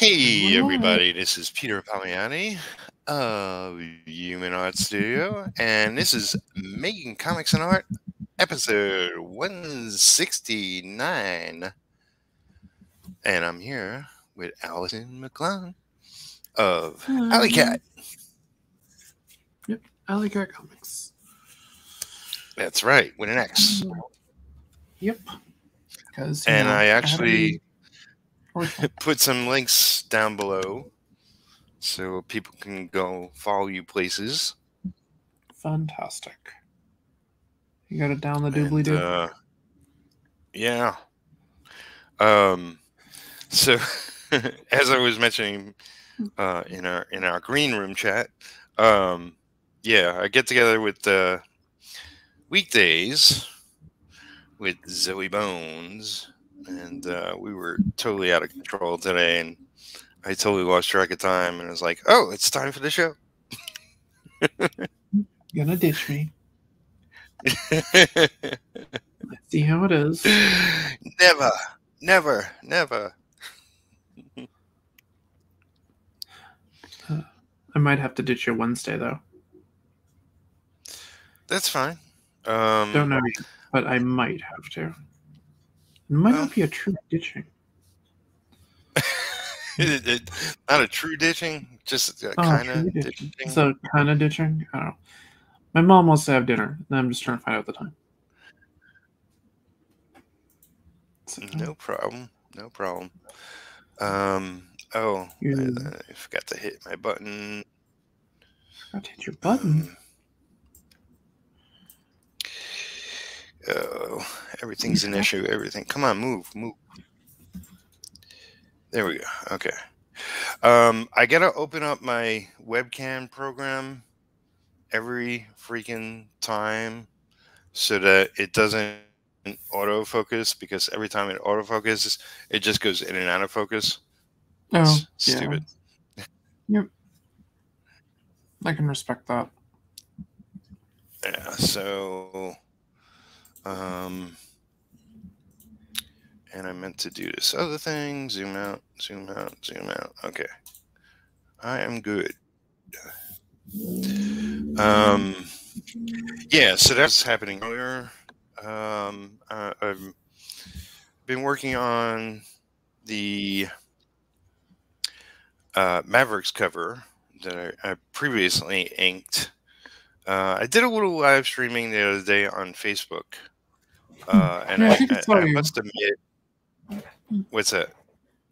Hey, everybody, this is Peter Palmiotti of Human Art Studio, and this is Making Comics and Art, episode 169. And I'm here with Alison McGlone of Alikat. Yep, Alikat Comix. That's right, with an X. Yep. Because And I actually put some links down below so people can go follow you places. fantastic. You got it down the doobly doo. uh, yeah. Um. So, as I was mentioning uh, in our in our green room chat, um, yeah, I get together with uh, weekdays with Zoe Bones, and uh, we were totally out of control today, and I totally lost track of time, and I was like, "Oh, it's time for the show." You're gonna ditch me. Let's See how it is. never, never, never. I might have to ditch you Wednesday though. That's fine. Um, Don't know yet, but I might have to. It might not be a true ditching. it- it- not a true ditching, just a Oh, kind of ditching. ditching. So kind of ditching. I don't know. My mom wants to have dinner, and I'm just trying to find out the time. So, no problem. No problem. Um. Oh, I, I forgot to hit my button. forgot to hit your button. Um, Oh, everything's an issue. Everything. Come on, move, move. There we go. Okay. Um, I gotta open up my webcam program every freaking time so that it doesn't autofocus because every time it autofocuses, it just goes in and out of focus. Oh, It's yeah. stupid. Yep. I can respect that. Yeah, so um and I meant to do this other thing. Zoom out, zoom out, zoom out. Okay. I am good. Um yeah, so that's happening earlier. Um uh, I've been working on the uh Mavericks cover that I, I previously inked. Uh, I did a little live streaming the other day on Facebook, uh, and Yeah, I think I I, saw I you. must admit, what's that?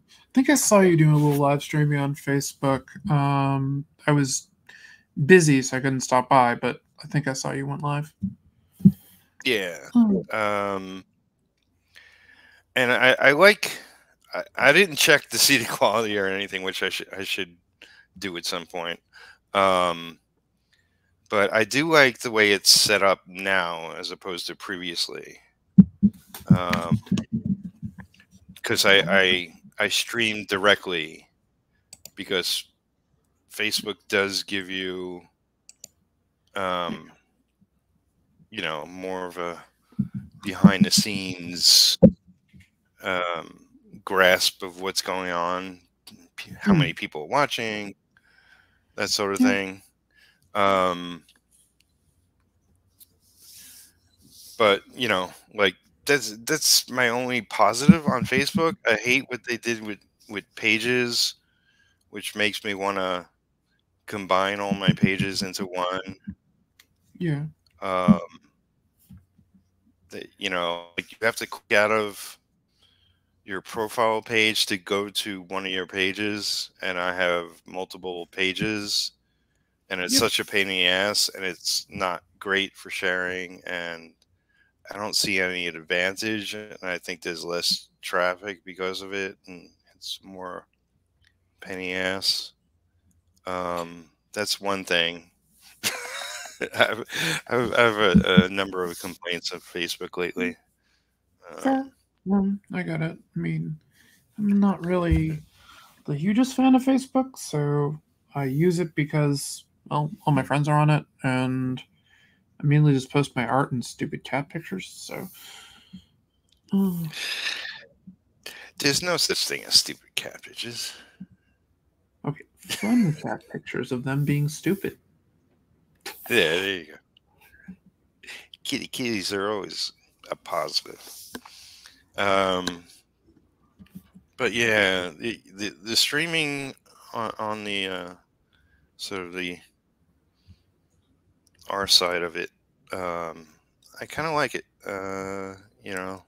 I think I saw you doing a little live streaming on Facebook. Um, I was busy, so I couldn't stop by, but I think I saw you went live. Yeah, Oh, um, and I, I like. I, I didn't check to see the quality or anything, which I should I should do at some point. Um, but I do like the way it's set up now as opposed to previously. Um, because I, I I stream directly because Facebook does give you um you know more of a behind the scenes um grasp of what's going on how Hmm. many people are watching that sort of thing um but you know like that's that's my only positive on Facebook. I hate what they did with with pages, which makes me want to combine all my pages into one. yeah. Um, that you know, like you have to click out of your profile page to go to one of your pages, and I have multiple pages, and it's Yep. such a pain in the ass, and it's not great for sharing, and I don't see any advantage, and I think there's less traffic because of it, and it's more penny ass. Um, that's one thing. I've, I've, I have a, a number of complaints of Facebook lately. Uh, Fair. Well, I got it. I mean, I'm not really the hugest fan of Facebook, so I use it because well, all my friends are on it, and I mainly just post my art and stupid cat pictures. So, There's no such thing as stupid cat pictures. Okay, fun cat pictures of them being stupid. Yeah, there you go. Kitty kitties are always a positive. Um, but yeah, the the, the streaming on, on the uh, sort of the our side of it, um, I kind of like it. Uh, you know,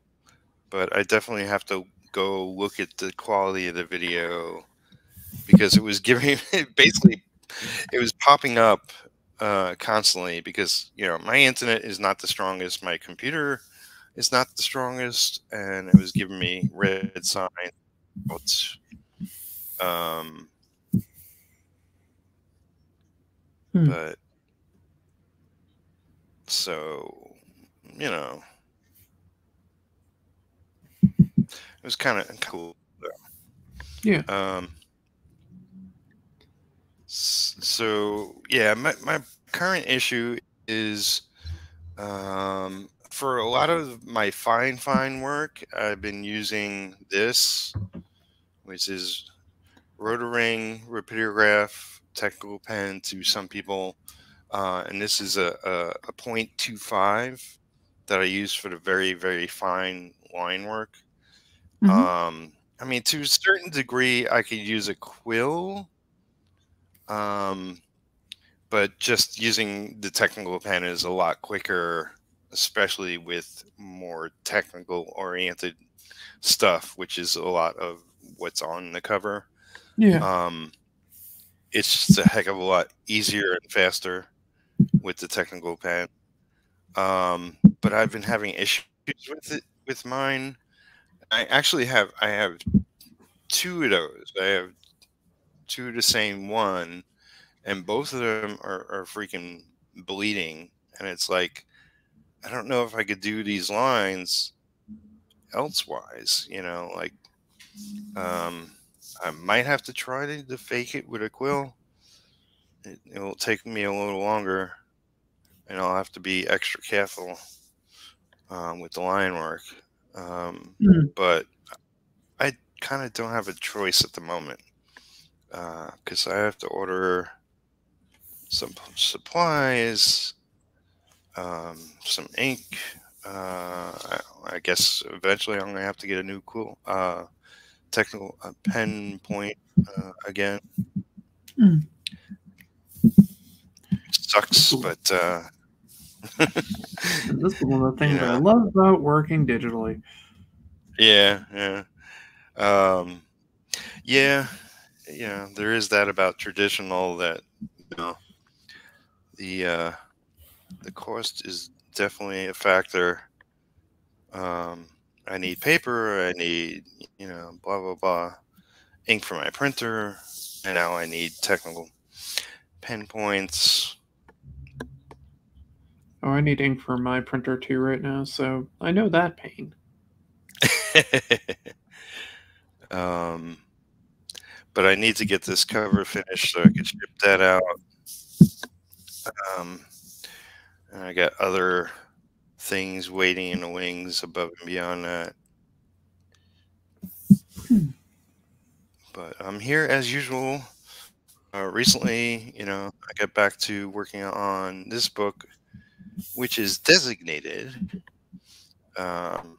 but I definitely have to go look at the quality of the video because it was giving basically it was popping up uh, constantly because you know my internet is not the strongest, my computer is not the strongest, and it was giving me red sign. Um, hmm. but so you know it was kind of cool. Yeah. Um. So yeah, my my current issue is, um, for a lot of my fine fine work, I've been using this, which is Rotring Rapidograph technical pen to some people, uh, and this is a, a, a 0.25 that I use for the very very fine line work. Mm-hmm. Um, I mean, to a certain degree, I could use a quill, um, but just using the technical pen is a lot quicker, especially with more technical oriented stuff, which is a lot of what's on the cover. Yeah. Um, it's just a heck of a lot easier and faster with the technical pen. Um, but I've been having issues with it with mine I actually have I have two of those. I have two of the same one, and both of them are, are freaking bleeding. And it's like, I don't know if I could do these lines elsewise. You know, like, um, I might have to try to, to fake it with a quill. It, it will take me a little longer, and I'll have to be extra careful um, with the line work. Um, mm. But I kind of don't have a choice at the moment because uh, I have to order some supplies, um, some ink. Uh, I, I, guess eventually I'm gonna have to get a new cool uh, technical uh, pen point uh, again. Mm. Sucks, but uh, this is one of the things yeah. I love about working digitally. Yeah, yeah. Um, yeah, yeah, there is that about traditional that you know the uh, the cost is definitely a factor. Um, I need paper, I need, you know, blah blah blah, ink for my printer, and now I need technical pen points Oh, I need ink for my printer too right now, so I know that pain. um, but I need to get this cover finished so I can ship that out. Um, and I got other things waiting in the wings above and beyond that. But I'm here as usual. Uh, recently, you know, I got back to working on this book which is designated, um,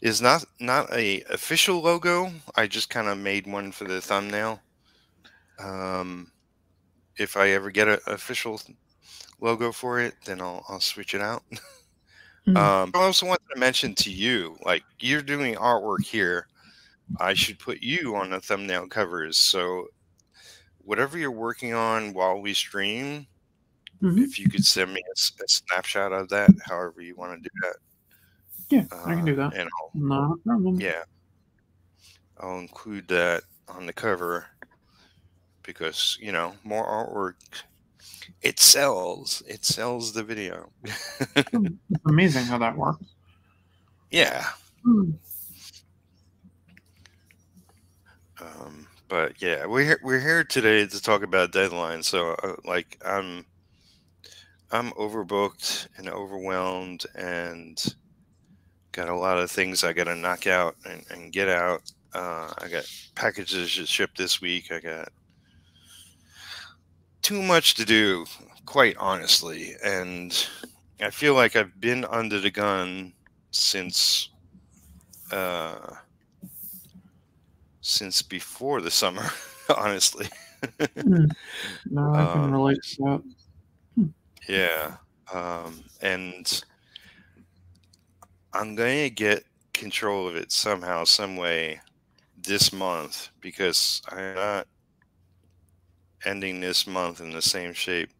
is not not a official logo. I just kind of made one for the thumbnail. Um, if I ever get an official logo for it, then I'll I'll switch it out. Mm-hmm. Um, I also wanted to mention to you, like you're doing artwork here, I should put you on the thumbnail covers. So whatever you're working on while we stream, Mm-hmm. If you could send me a, a, snapshot of that, however you want to do that. Yeah, uh, I can do that. And I'll, Not a problem. Yeah, I'll include that on the cover because you know more artwork. It sells. It sells the video. it's amazing how that works. Yeah. Hmm. Um, but yeah, we're here, we're here today to talk about deadlines. So, uh, like, I'm I'm overbooked and overwhelmed and got a lot of things I got to knock out and, and get out. Uh, I got packages to ship this week. I got too much to do, quite honestly, and I feel like I've been under the gun since uh, since before the summer, honestly. Mm. No, I can Um, relate to that. Yeah. Um, and I'm going to get control of it somehow, some way this month because I'm not ending this month in the same shape.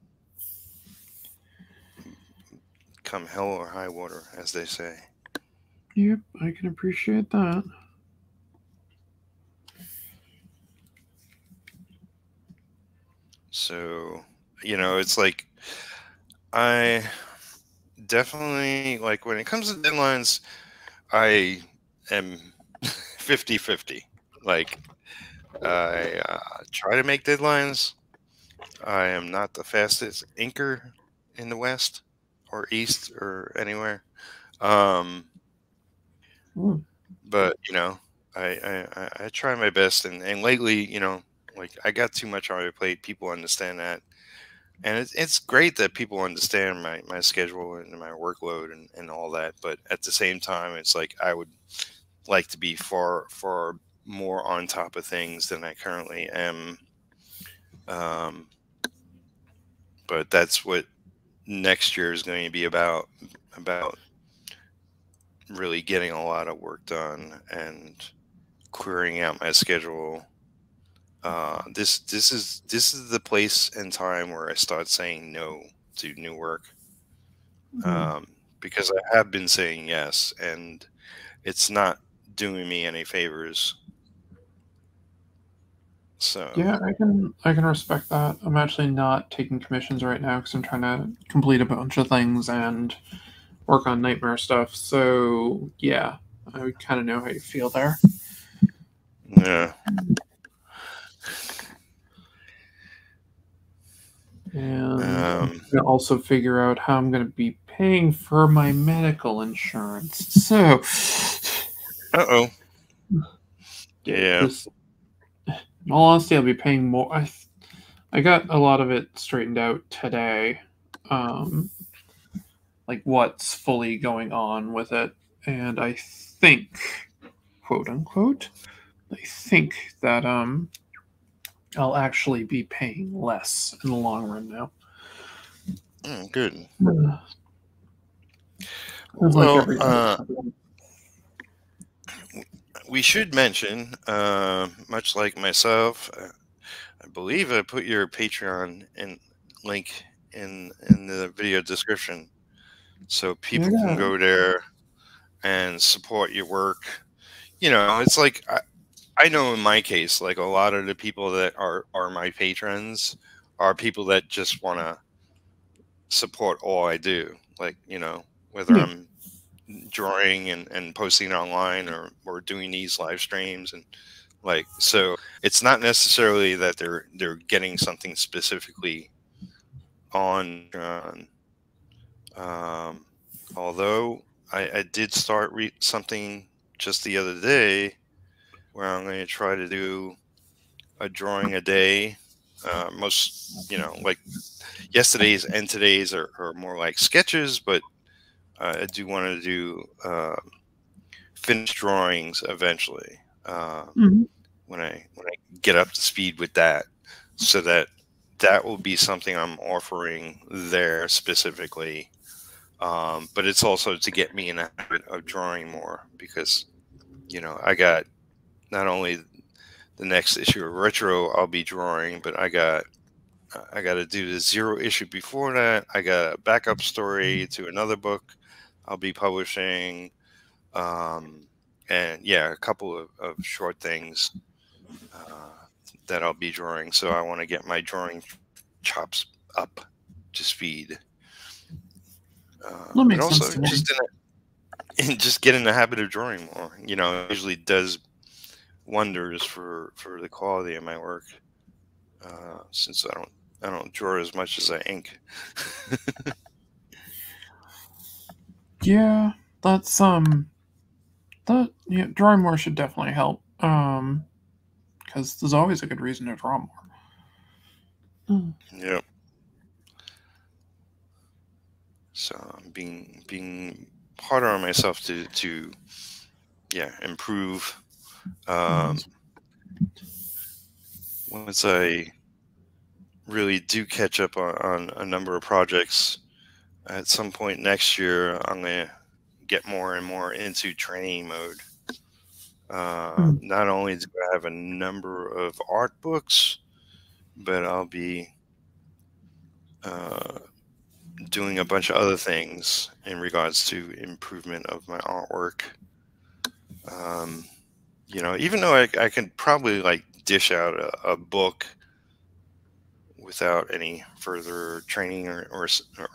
Come hell or high water, as they say. Yep, I can appreciate that. So, you know, it's like I definitely like when it comes to deadlines, I am 50 50. Like, I uh, try to make deadlines. I am not the fastest inker in the West or East or anywhere. Um, Mm. but, you know, I, I, I- I try my best. And, and lately, you know, like I got too much on my plate. People understand that and it's, it's great that people understand my, my schedule and my workload and, and all that but at the same time it's like i would like to be far far more on top of things than i currently am. Um, but that's what next year is going to be about about really getting a lot of work done and clearing out my schedule uh, this this is this is the place and time where I start saying no to new work Mm. um, because I have been saying yes, and it's not doing me any favors. So Yeah, I can I can respect that. I'm actually not taking commissions right now because I'm trying to complete a bunch of things and work on nightmare stuff. So yeah, I kind of know how you feel there. yeah, And um, also figure out how I'm going to be paying for my medical insurance. So uh oh, yeah, this- in all honesty, I'll be paying more. I, I got a lot of it straightened out today, um, like what's fully going on with it, and I think, quote unquote, I think that um, I'll actually be paying less in the long run now. Mm, good. Like Well, every- uh, we should mention, uh, much like myself, uh, I believe I put your Patreon in link in in the video description, so people Yeah. can go there and support your work. You know, it's like I, I know in my case, like a lot of the people that are are my patrons are people that just want to support all I do. Like you know, whether Yeah. I'm drawing and, and posting online or, or doing these live streams and like so it's not necessarily that they're they're getting something specifically on on um, although I, I did start re- something just the other day where I'm going to try to do a drawing a day uh, most you know like yesterday's and today's are, are more like sketches but uh, I do want to do um, finished drawings eventually uh, Mhm. when I when I get up to speed with that, so that that will be something I'm offering there specifically. Um, but it's also to get me in the habit of drawing more because you know I got not only the next issue of retro I'll be drawing, but I got I got to do the zero issue before that. I got a backup story to another book I'll be publishing, um, and yeah, a couple of, of short things uh, that I'll be drawing. So I want to get my drawing chops up to speed. Uh, That makes but also sense just in a, and just get in the habit of drawing more. You know, it usually does wonders for for the quality of my work. Uh, since I don't I don't draw as much as I ink. Yeah, that's um that yeah, drawing more should definitely help. Um because there's always a good reason to draw more. Mm. Yep. So I'm being being harder on myself to to yeah improve. Um, once I really do catch up on, on a number of projects, at some point next year, I'm gonna get more and more into training mode. Uh, Hmm. Not only do I have a number of art books, but I'll be uh, doing a bunch of other things in regards to improvement of my artwork. Um, you know, even though I, I can probably like dish out a, a book without any further training or or, or,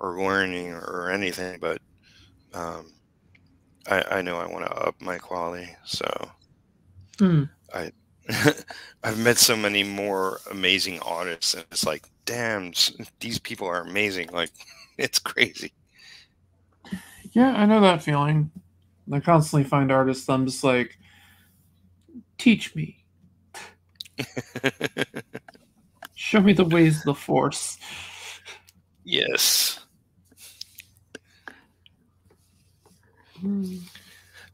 or learning or anything, but um, I, I know I want to up my quality. So Hmm. I've met so many more amazing artists, and it's like, damn, these people are amazing. Like, it's crazy. Yeah, I know that feeling. I constantly find artists. I'm just like, teach me, show me the ways of the force. yes.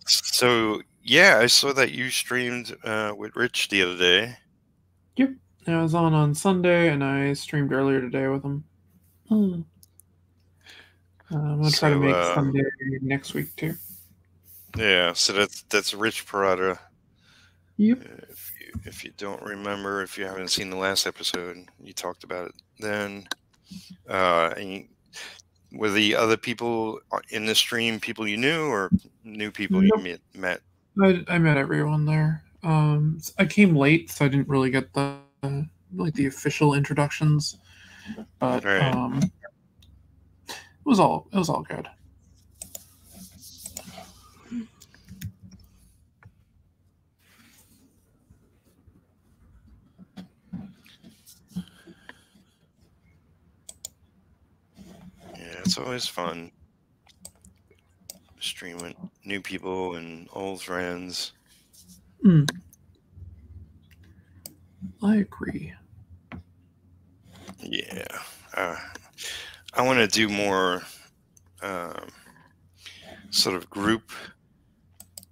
So yeah, I saw that you streamed uh, with Rich the other day. Yep, I was on on Sunday, and I streamed earlier today with him. Hmm. Uh, I'm gonna try to make uh, Sunday next week too. Yeah, so that's that's Rich Parada. Yep. If you, if you don't remember, if you haven't seen the last episode, you talked about it then. Uh, and you, were the other people in the stream people you knew or new people Nope. you met? met? I, I met everyone there. Um, I came late, so I didn't really get the like the official introductions. But Right. um, it was all it was all good. Yeah, it's always fun streaming new people and old friends. I agree. Yeah, uh, I want to do more um, sort of group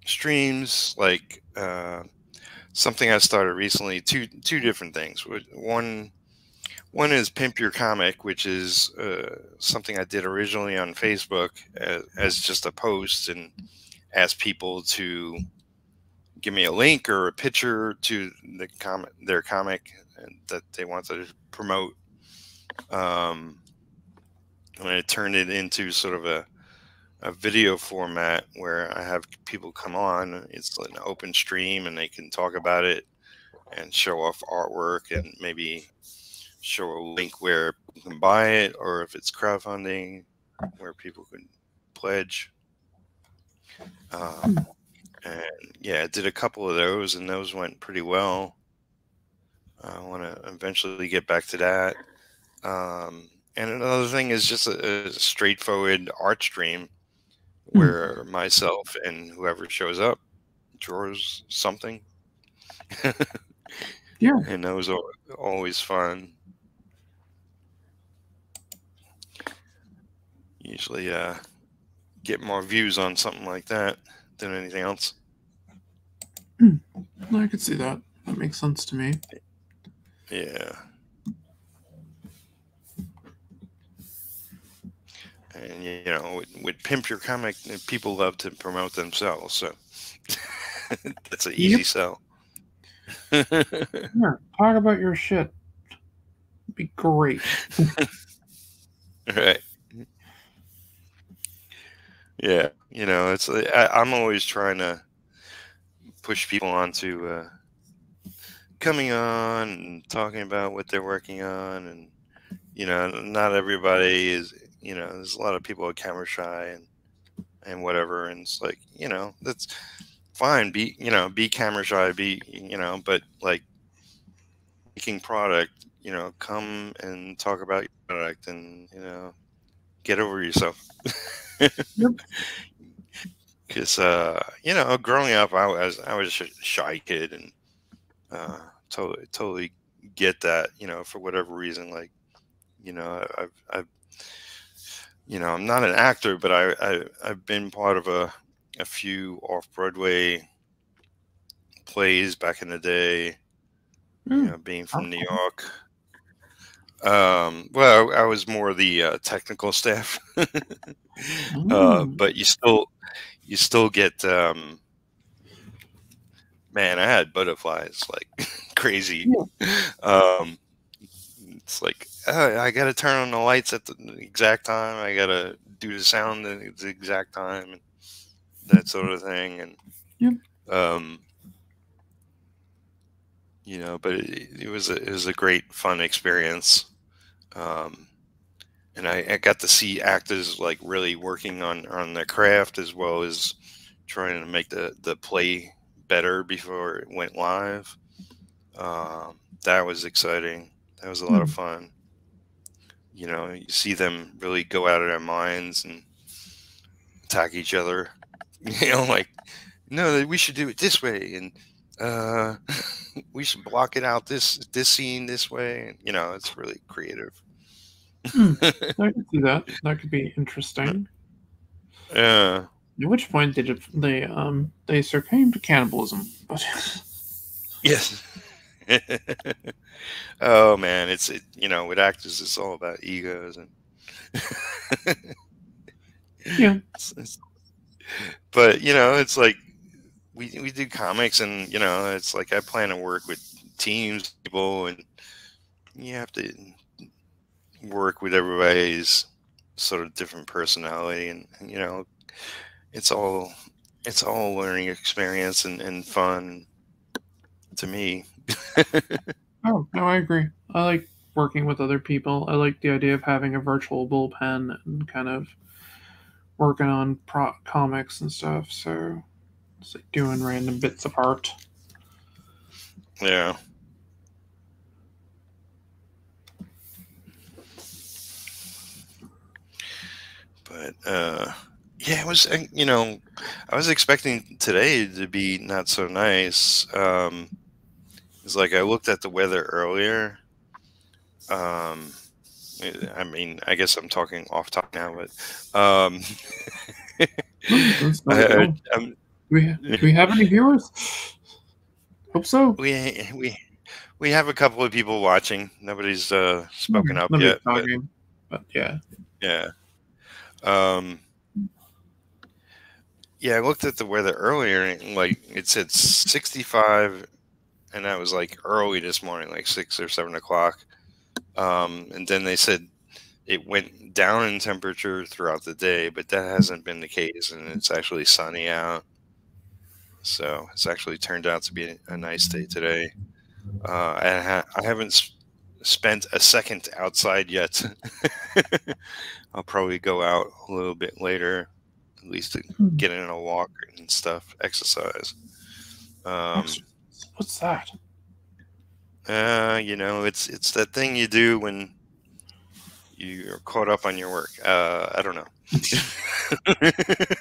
streams, like uh, something I started recently. Two two different things. One one is Pimp Your Comic, which is uh, something I did originally on Facebook as, as just a post and ask people to give me a link or a picture to the comic, their comic that they wanted to promote. Um, and I turned it into sort of a, a video format where I have people come on. It's an open stream and they can talk about it and show off artwork and maybe show a link where people can buy it or if it's crowdfunding where people can pledge. Um, and yeah, I did a couple of those and those went pretty well. I want to eventually get back to that. Um, and another thing is just a, a straightforward art stream Hmm. where myself and whoever shows up draws something. Yeah. And that was always fun. Usually uh, get more views on something like that than anything else. I could see that. That makes sense to me. Yeah. And you know, with, with pimp your comic, people love to promote themselves, so that's an easy Yep. sell. Here, talk about your shit. Be great. right. Yeah, you know, it's I, I'm always trying to push people onto uh, coming on and talking about what they're working on, and you know, not everybody is. You know, there's a lot of people are camera shy and and whatever, and it's like you know that's fine. Be you know be camera shy, be you know, but like making product, you know, come and talk about your product, and you know, get over yourself. Yep. Because uh, you know, growing up, I was I was a shy kid and uh, totally totally get that, you know, for whatever reason. Like, you know, I've, I've, you know, I'm not an actor, but I, I I've been part of a, a few off Broadway plays back in the day. Mm. You hmm. know, being from New York. Um, well, I was more the uh, technical staff, uh, mm. but you still, you still get. Um, man, I had butterflies like crazy. Yeah. Um, it's like uh, I got to turn on the lights at the exact time. I got to do the sound at the exact time, and that sort of thing. And yeah. um, you know, but it, it, was a it was a great fun experience. Um, and I, I got to see actors like really working on on their craft as well as trying to make the the play better before it went live. Um, that was exciting. That was a lot of hmm. fun. You know, you see them really go out of their minds and attack each other. You know, like, no, we should do it this way, and uh, we should block it out this this scene this way. And you know, it's really creative. Hmm. I can see that. That could be interesting. Yeah. At which point did they um they succumbed to cannibalism? But yes. oh man, it's it, you know with actors it's all about egos and yeah. It's, it's, but you know it's like we we do comics and you know it's like I plan to work with teams people and you have to work with everybody's sort of different personality and, and you know it's all it's all learning experience and, and fun to me. oh no, I agree. I like working with other people. I like the idea of having a virtual bullpen and kind of working on pro- comics and stuff. So it's like doing random bits of art. Yeah. But uh yeah, it was. You know, I was expecting today to be not so nice. Um, it's like I looked at the weather earlier. Um, I mean, I guess I'm talking off top now, but um, I, we do we have any viewers? Hope so. We we we have a couple of people watching. Nobody's uh, spoken hmm, up Nobody's yet. Talking, but, but yeah, yeah. Um, yeah, I looked at the weather earlier and like it said 65, and that was like early this morning, like six or seven o'clock. Um, and then they said it went down in temperature throughout the day, but that hasn't been the case, and it's actually sunny out. So it's actually turned out to be a nice day today. Uh, I, ha- I haven't spent a second outside yet. I'll probably go out a little bit later at least to hmm. get in a walk and stuff, exercise. Um, What's that? Uh, you know, it's it's that thing you do when you're caught up on your work. Uh, I don't know.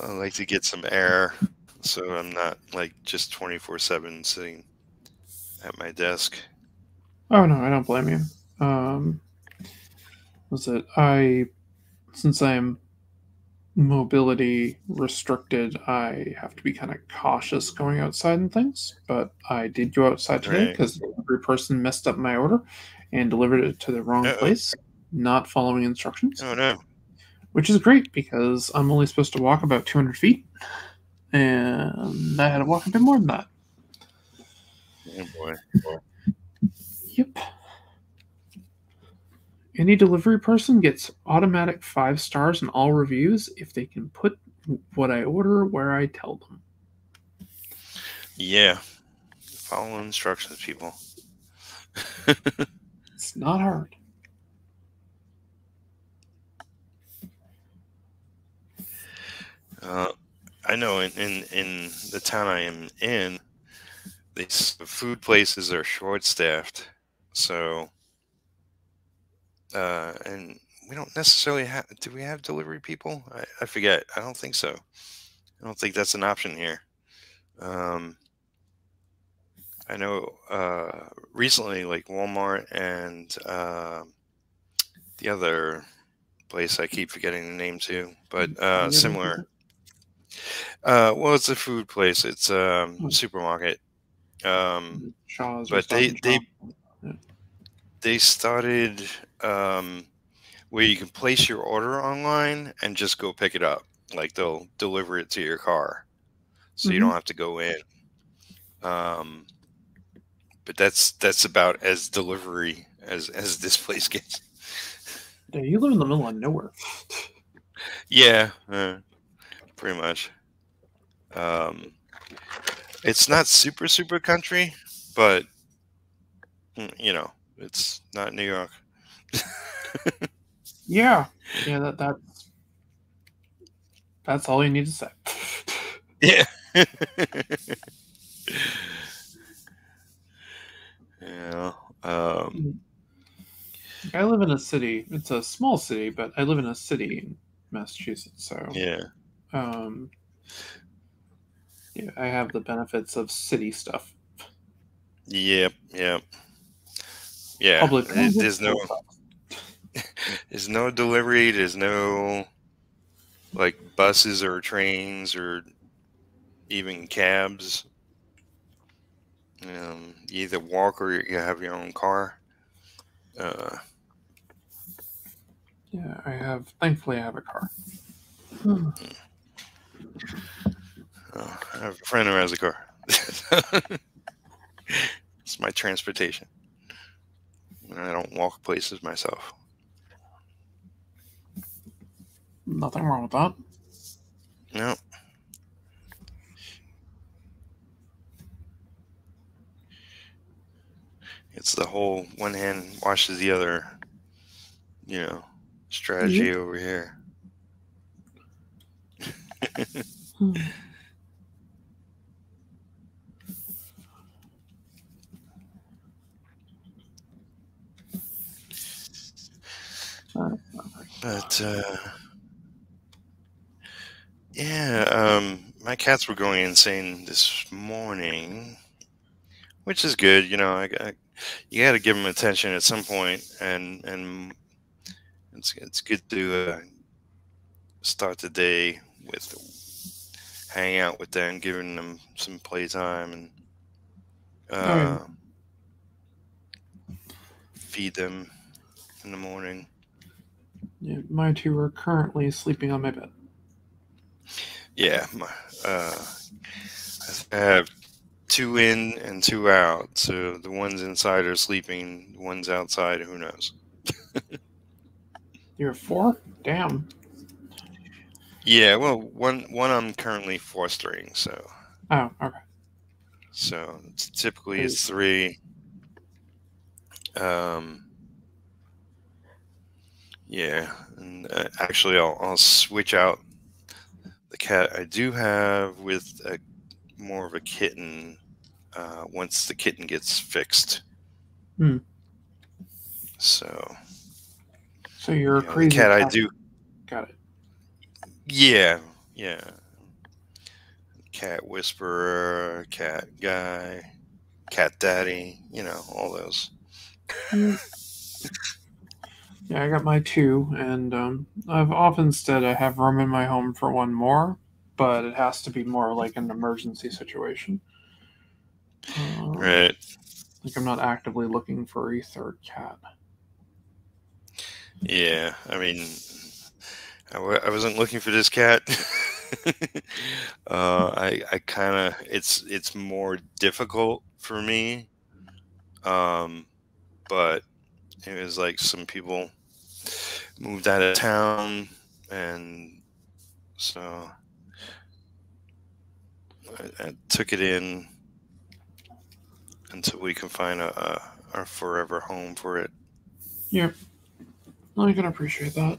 I like to get some air, so I'm not like just 24 seven sitting at my desk. Oh no, I don't blame you. Um, was it I since I'm mobility restricted, I have to be kind of cautious going outside and things. But I did go outside today because right. every person messed up my order and delivered it to the wrong Uh-oh. place, not following instructions. Oh no! Which is great because I'm only supposed to walk about 200 feet, and I had to walk a bit more than that. Oh boy. boy. Yep. Any delivery person gets automatic five stars in all reviews if they can put what I order where I tell them. Yeah. Follow instructions, people. it's not hard. Uh, I know in, in, in the town I am in, these food places are short staffed. So uh, and we don't necessarily have. Do we have delivery people? I, I, forget. I don't think so. I don't think that's an option here. Um, I know uh, recently, like Walmart and uh, the other place I keep forgetting the name to, but uh, similar. Uh, well, it's a food place. It's a um, Hmm. supermarket. Um, Shaw's but they they Yeah. they started um, where you can place your order online and just go pick it up. Like they'll deliver it to your car, so you Mhm. don't have to go in. Um, but that's that's about as delivery as as this place gets. Yeah, you live in the middle of nowhere. Yeah, uh, pretty much. Um, it's not super super country, but mm, you know, it's not New York. Yeah, yeah, that that's that's all you need to say. Yeah. yeah. Um, I live in a city. It's a small city, but I live in a city in Massachusetts. So, yeah. Um, yeah, I have the benefits of city stuff. Yep. Yep. Yeah. Public. there's no there's no delivery. There's no like buses or trains or even cabs. Um, you either walk or you have your own car. Uh, Yeah, I have. Thankfully, I have a car. Uh, I have a friend who has a car. it's my transportation. I don't walk places myself. Nothing wrong with that. No. It's the whole one hand washes the other, you know, strategy over here. But uh yeah, um my cats were going insane this morning, which is good, you know, I, I you got to give them attention at some point and and it's it's good to uh, start the day with hanging out with them, giving them some playtime and uh, feed them in the morning. Yeah, my two are currently sleeping on my bed. Yeah, my, uh, I have two in and two out. So the ones inside are sleeping. The ones outside, who knows? You have four? Damn. Yeah, well, one one I'm currently fostering. So Oh, okay. so it's, typically it's three. Um. Yeah, and uh, actually, I'll I'll switch out the cat I do have with a more of a kitten. Uh, once the kitten gets fixed. Hmm. So So you're a you know, the crazy cat I do. Got it. Yeah, yeah. Cat whisperer, cat guy, cat daddy. You know all those. Yeah, I got my two, and um, I've often said I have room in my home for one more, but it has to be more like an emergency situation. Uh, Right. Like I'm not actively looking for a third cat. Yeah, I mean, I, w- I wasn't looking for this cat. uh, I I kind of it's it's more difficult for me, um, but it was like some people moved out of town, and so I, I took it in until we can find a, a our forever home for it. Yep. I can appreciate that.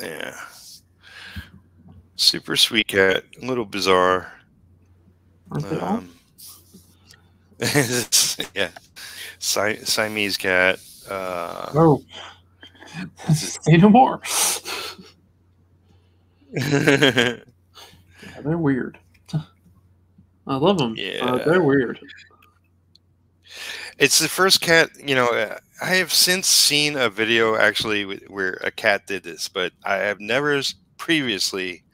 Yeah. Super sweet cat, a little bizarre. Aren't they all? Um, yeah. Si- Siamese cat. Uh, Oh. Say no more. Yeah, they're weird. I love them. Yeah. Uh, they're weird. It's the first cat, you know. uh, I have since seen a video actually where a cat did this, but I have never previously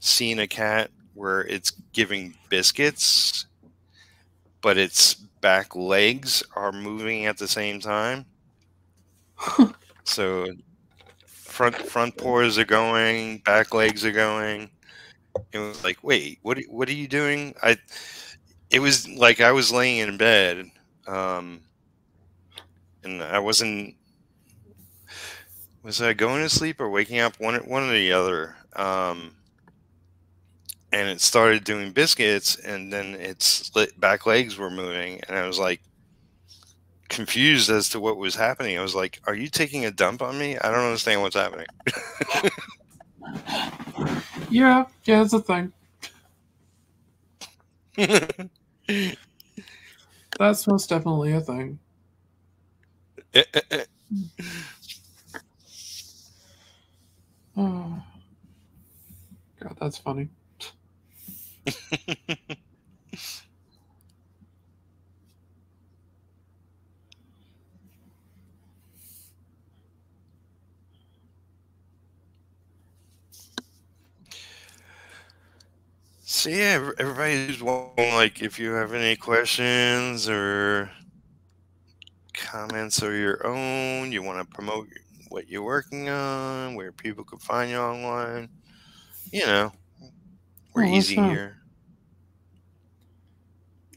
seen a cat where it's giving biscuits, but its back legs are moving at the same time. so front front paws are going, back legs are going. It was like, wait, what? are- What are you doing? I. It was like I was laying in bed, um, and I wasn't. Was I going to sleep or waking up? One, one or the other. Um, and it started doing biscuits, and then its back legs were moving, and I was like confused as to what was happening. I was like, "Are you taking a dump on me? I don't understand what's happening." Yeah, yeah, it's a thing. That's most definitely a thing. Oh. God, that's funny. So yeah, ev- everybody's wondering, like if you have any questions or comments of your own, you want to promote what you're working on, where people can find you online. You know, we're Oh, what's easy here.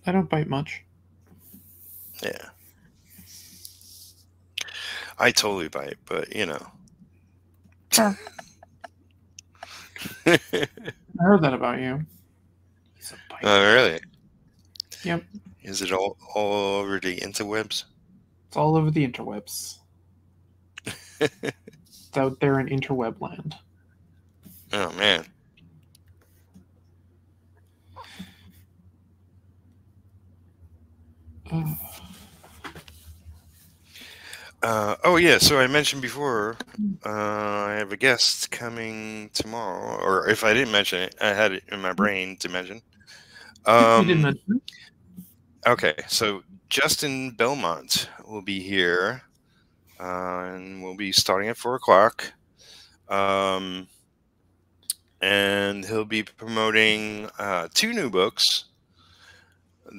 I don't bite much. Yeah, I totally bite, but you know. I heard that about you. He's a bite. Oh, really? Yep. Is it all all over the interwebs? It's all over the interwebs. It's out there in interweb land. Oh man. Uh, Uh, oh yeah, so I mentioned before, uh, I have a guest coming tomorrow, or if I didn't mention it, I had it in my brain to mention. Um, didn't mention it. Okay, so Justin Belmont will be here, uh, and we'll be starting at four o'clock. Um, and he'll be promoting uh, two new books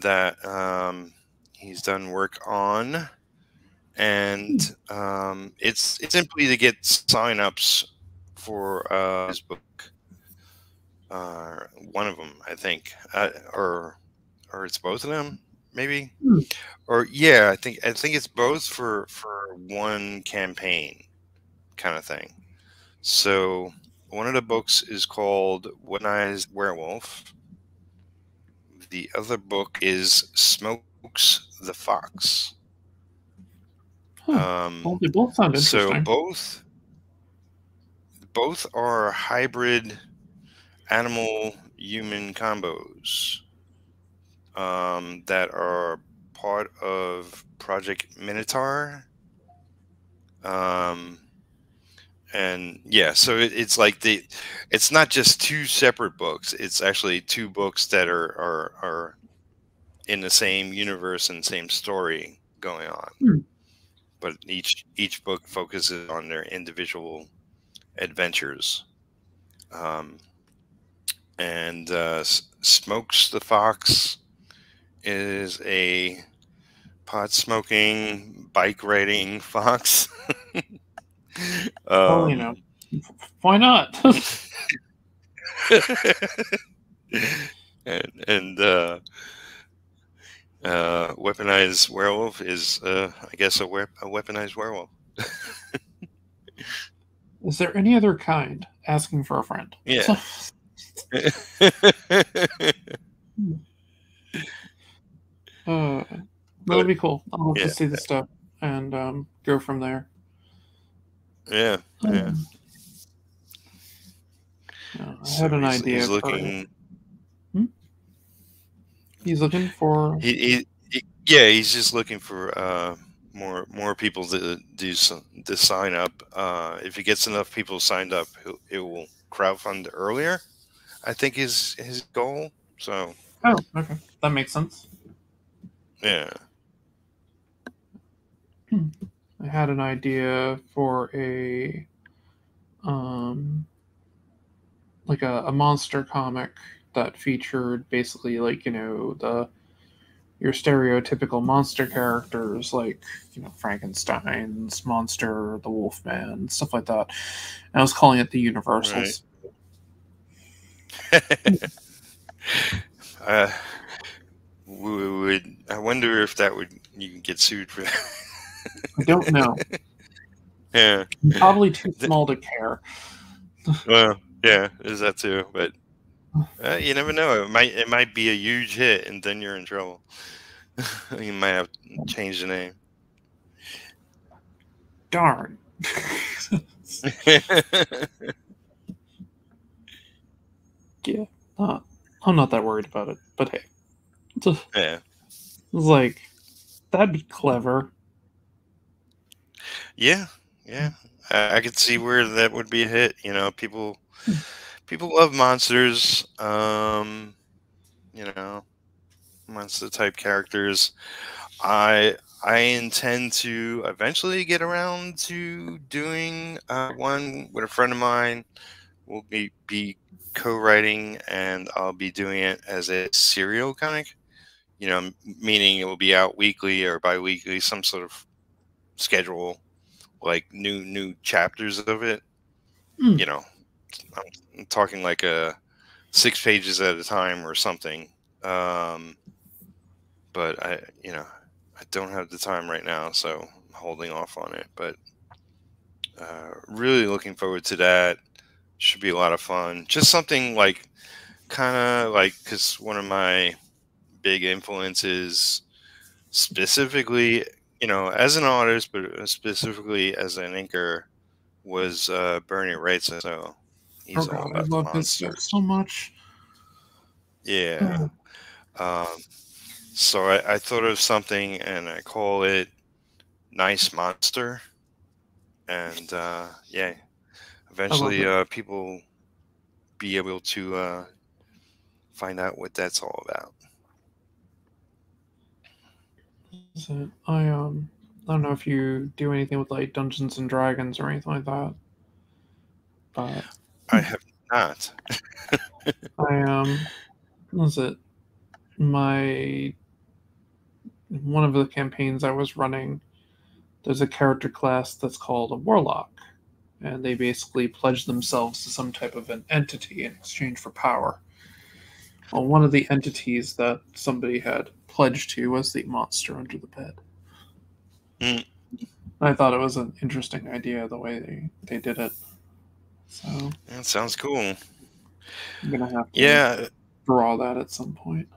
that um, he's done work on, and um, it's it's simply to get signups for uh, his book. Uh, one of them, I think, uh, or or it's both of them maybe? Hmm. or yeah i think i think it's both for for one campaign kind of thing. So one of the books is called weaponized werewolf. The other book is smokes the fox. Huh. um, Well, they both sound so both both are hybrid animal human combos um, that are part of Project Minotaur. Um, and yeah, so it, it's like the it's not just two separate books. It's actually two books that are are are in the same universe and same story going on. Hmm. But each each book focuses on their individual adventures. Um, and uh, S- Smokes the Fox is a pot smoking, bike riding fox. well, you Um, know, why not? and and uh, uh, weaponized werewolf is, uh, I guess, a, wep- a weaponized werewolf. Is there any other kind? Asking for a friend. Yeah. Uh, that'll be cool. I'll have yeah. to see the stuff and um, go from there. yeah, yeah. Um, I So had an he's, idea. He's for- looking. he's looking for. He, he, he- yeah, he's just looking for uh, more more people to do some, to sign up. Uh, if he gets enough people signed up, it will crowdfund earlier. I think is his goal. So Oh, okay, that makes sense. Yeah. I had an idea for a um like a, a monster comic that featured basically like you know the your stereotypical monster characters like you know Frankenstein's monster, the Wolfman, stuff like that. And I was calling it the Universals. uh, would I wonder if that would you can get sued for that? I don't know. yeah. Probably too small to care. Well, yeah, is that too? But uh, you never know. It might it might be a huge hit, and then you're in trouble. you might have to change the name. Darn. Yeah, not, I'm not that worried about it. But hey, it's, a, yeah. it's like that'd be clever. Yeah, yeah. I, I could see where that would be a hit. You know, people people love monsters. Um, you know, monster type characters. I I intend to eventually get around to doing uh, one with a friend of mine. We'll be be co-writing, and I'll be doing it as a serial comic. You know, meaning it will be out weekly or bi-weekly, some sort of schedule, like new new chapters of it. Mm. You know, I'm talking like a six pages at a time or something. Um, but I, you know, I don't have the time right now, so I'm holding off on it. But uh, really looking forward to that. Should be a lot of fun. Just something like, kind of like, because one of my big influences, specifically, you know, as an artist, but specifically as an inker, was uh, Bernie Wrightson. So he's oh all god, I love this stuff so much. Yeah. Um, so I, I thought of something and I call it Nice Monster. And uh, yeah, eventually uh, people be able to uh, find out what that's all about. So I um I don't know if you do anything with like Dungeons and Dragons or anything like that. But I have not. I um was it? My one of the campaigns I was running, there's a character class that's called a warlock. And they basically pledge themselves to some type of an entity in exchange for power. Well, one of the entities that somebody had pledged to was the monster under the bed. Mm. I thought it was an interesting idea the way they, they did it. So That sounds cool. I'm gonna have to Yeah, draw that at some point.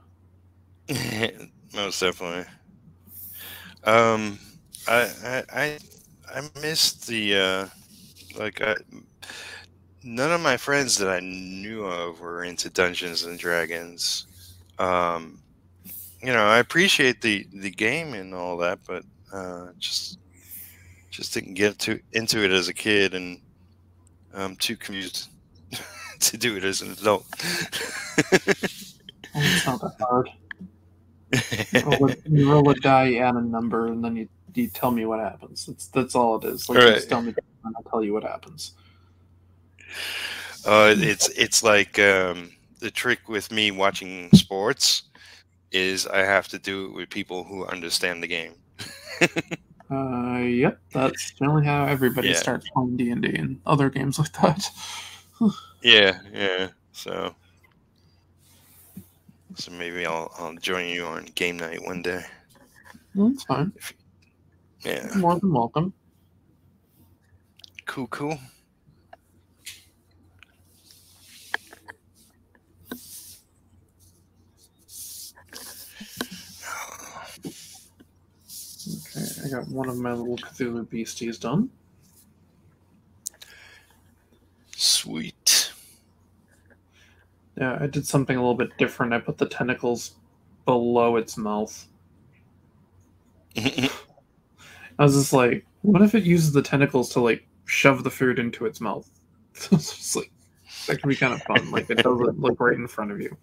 most definitely. Um, I I I, I missed the uh, like I, none of my friends that I knew of were into Dungeons and Dragons. Um, you know, I appreciate the the game and all that, but uh, just just didn't get to into it as a kid, and I'm too confused to do it as an adult. It's not that hard. roll a, you roll a die, you add a number, and then you, you tell me what happens. That's that's all it is. Like Right. just tell me, and I'll tell you what happens. Uh, it's it's like um, the trick with me watching sports is I have to do it with people who understand the game. Uh, yep, that's generally how everybody Yeah. starts playing D and D and other games like that. Yeah, yeah. So, so maybe I'll I'll join you on game night one day. That's fine. Yeah, More than welcome. cool, cool. Okay, I got one of my little Cthulhu beasties done. Sweet. Yeah, I did something a little bit different. I put the tentacles below its mouth. I was just like, what if it uses the tentacles to like shove the food into its mouth? it's like that could be kind of fun. Like it does it like right in front of you.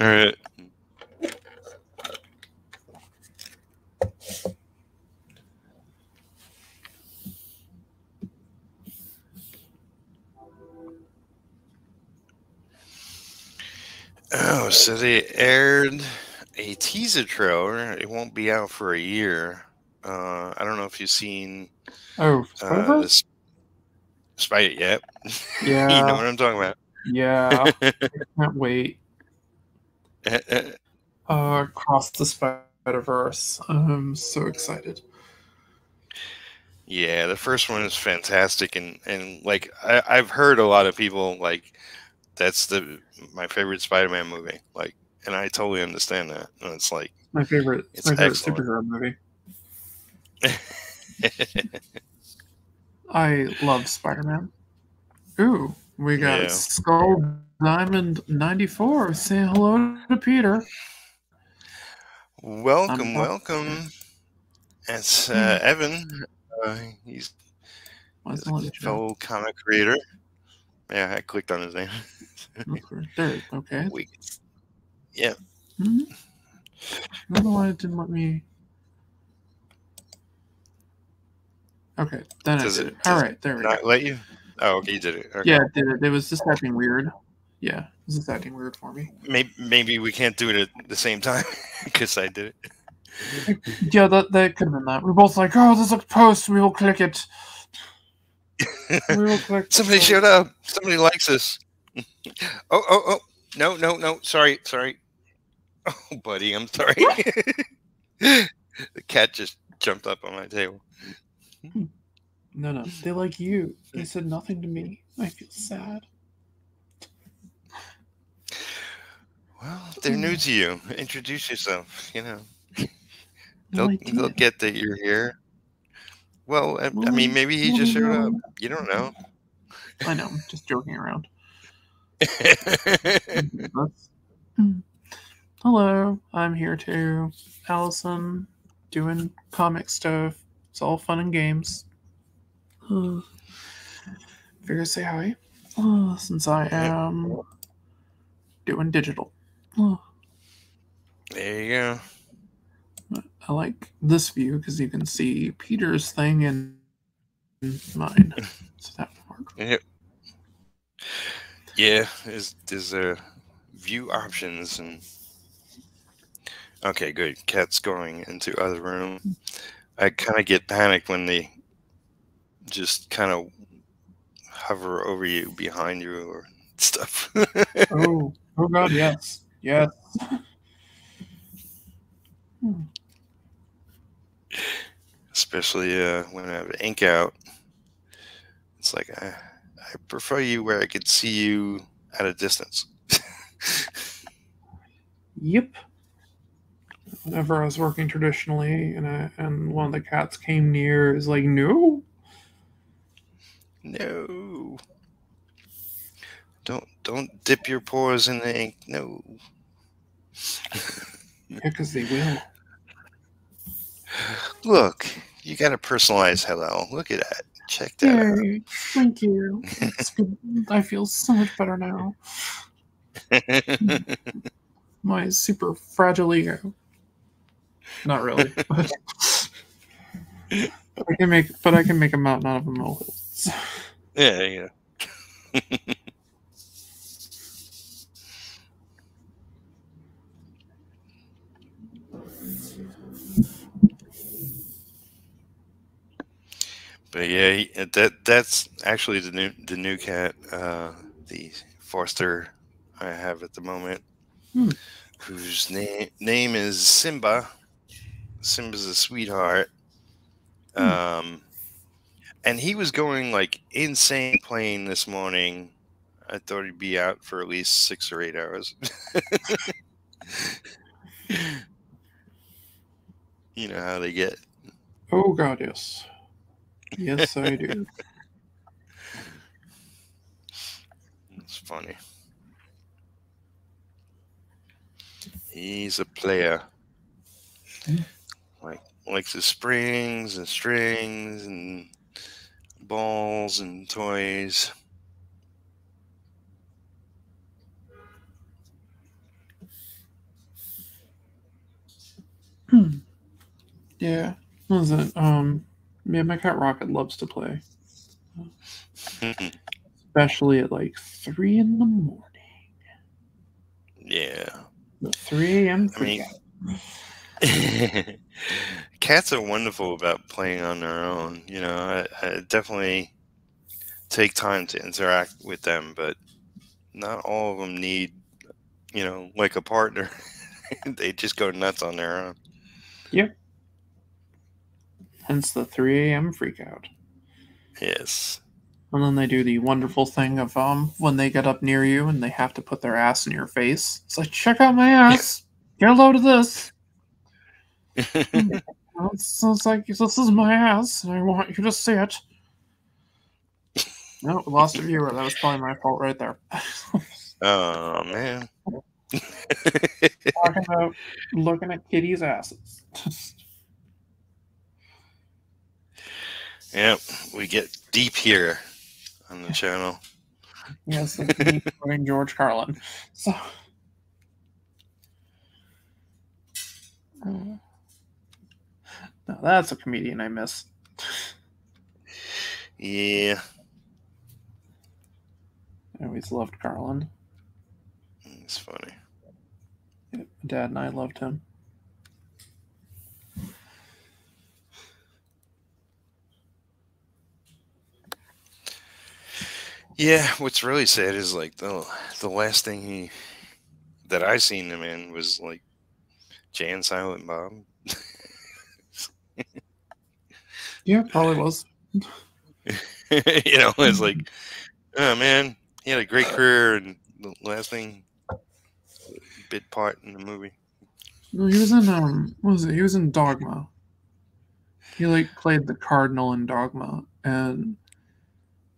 All right. Oh, so they aired a teaser trailer. It won't be out for a year. Uh, I don't know if you've seen Oh, uh, Spider. Yep, Yeah. you know what I'm talking about. Yeah. I Can't wait. Uh, across the Spider Verse. I'm so excited. Yeah, the first one is fantastic, and and like I, I've heard a lot of people like that's the my favorite Spider-Man movie. Like, and I totally understand that. And it's like, My favorite. It's my favorite excellent. superhero movie. I love Spider Man. Ooh, we got Yeah. Skull Diamond 94 saying hello to Peter. welcome, welcome. It's uh, Evan. Uh, he's is a it letting me show? fellow comic creator. Yeah, I clicked on his name. Okay, okay. We- Hmm? I don't know why it didn't let me. Okay, then Does I did it- it. All there we go. not let you? Oh, okay, you did it. Okay. Yeah, it did it. It was just acting weird. Yeah, it was just acting weird for me. Maybe, maybe we can't do it at the same time because I did it. Yeah, that that could have been that. We're both like, oh, there's a post. We will click it. We will click. Somebody showed up. Somebody likes us. oh, oh, oh. No, no, no. Sorry, sorry. Oh, buddy, I'm sorry. the cat just jumped up on my table. No, no, they like you. They said nothing to me. I feel sad. Well, they're new to you. Introduce yourself. You know, They they'll, like they'll get that you're here. Well, I, I mean, maybe he just showed up. You don't know. I know. I'm just joking around. Hmm. Hello, I'm here too. Alison, doing comic stuff. It's all fun and games. Uh, Figure say hi. Uh, since I am doing digital. Uh, there you go. I like this view because you can see Peter's thing and mine. So that would work. Yep. Yeah, there's there's uh, view options and okay, good. Cat's going into other room. I kind of get panicked when they just kind of hover over you, behind you, or stuff. Oh, oh God, yes, yes. Especially uh, when I have ink out. It's like I, I prefer you where I could see you at a distance. Yep. Whenever I was working traditionally, and I, and one of the cats came near, is like, no, No. Don't don't dip your paws in the ink. No. because they will. Look, you got a personalized hello. Look at that. Check that out. Yay! Thank you. I feel so much better now. My super fragile ego. Not really. But I can make, but I can make a mountain out of a molehill. yeah, yeah. But yeah, uh, that that's actually the new the new cat, uh, the Forster I have at the moment, Hmm. whose name name is Simba. Simba's a sweetheart. Hmm. Um, and he was going like insane playing this morning. I thought he'd be out for at least six or eight hours. you know how they get. Oh God, yes. Yes, I do. It's funny. He's a player like the springs and strings and balls and toys. Hmm. Yeah. What was it? Um, yeah, my cat Rocket loves to play. Especially at like three in the morning. Yeah. 3 a.m. I mean, cats are wonderful about playing on their own. You know, I, I definitely take time to interact with them, but not all of them need, you know, like a partner. they just go nuts on their own. out. Hence the three a.m. freak out. Yes. And then they do the wonderful thing of um when they get up near you and they have to put their ass in your face. It's like check out my ass. Get a load of this. It's like this is my ass, and I want you to see it. No, we lost a viewer. That was probably my fault right there. oh man. Talking about looking at kitties' asses. yep, we get deep here on the channel. yes, quoting George Carlin. So. Uh, Now that's a comedian I miss. Yeah, I always loved Carlin. Mm, it's funny. Dad and I loved him. Yeah, what's really sad is like the the last thing he that I seen him in was like Jay and Silent Bob. Yeah, probably was. you know, it's like, oh man, he had a great career, and the last thing, bit part in the movie. No, he was in um what was it? He was in Dogma. He like played the cardinal in Dogma and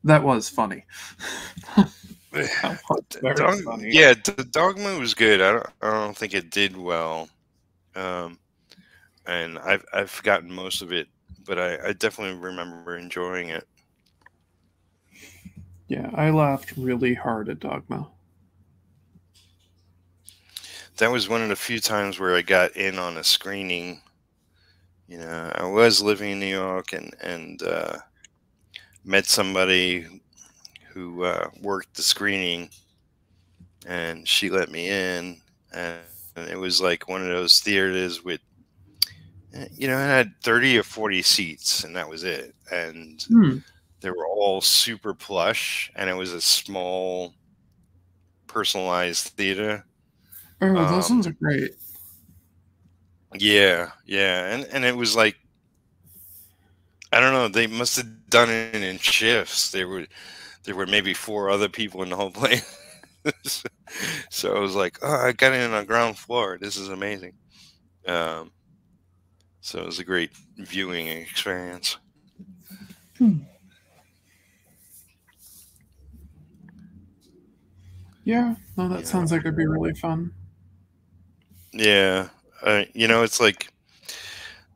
that was funny. That was Dog- funny. yeah, the Dogma was good. I don't, I don't think it did well, um, and I've I've forgotten most of it, but I, I definitely remember enjoying it. Yeah, I laughed really hard at Dogma. that was one of the few times where I got in on a screening. You know, I was living in New York and and uh, met somebody who uh, worked the screening, and she let me in, and it was like one of those theaters with, you know, it had thirty or forty seats, and that was it, and Hmm. they were all super plush, and it was a small, personalized theater. Oh, those Um, ones are great. Yeah, yeah, and and it was like I don't know. They must have done it in shifts. There were there were maybe four other people in the whole place. so I was like, oh, I got in on ground floor. This is amazing. Um, so it was a great viewing experience. Yeah, no, that Yeah. sounds like it'd be really fun. Yeah, uh, you know, it's like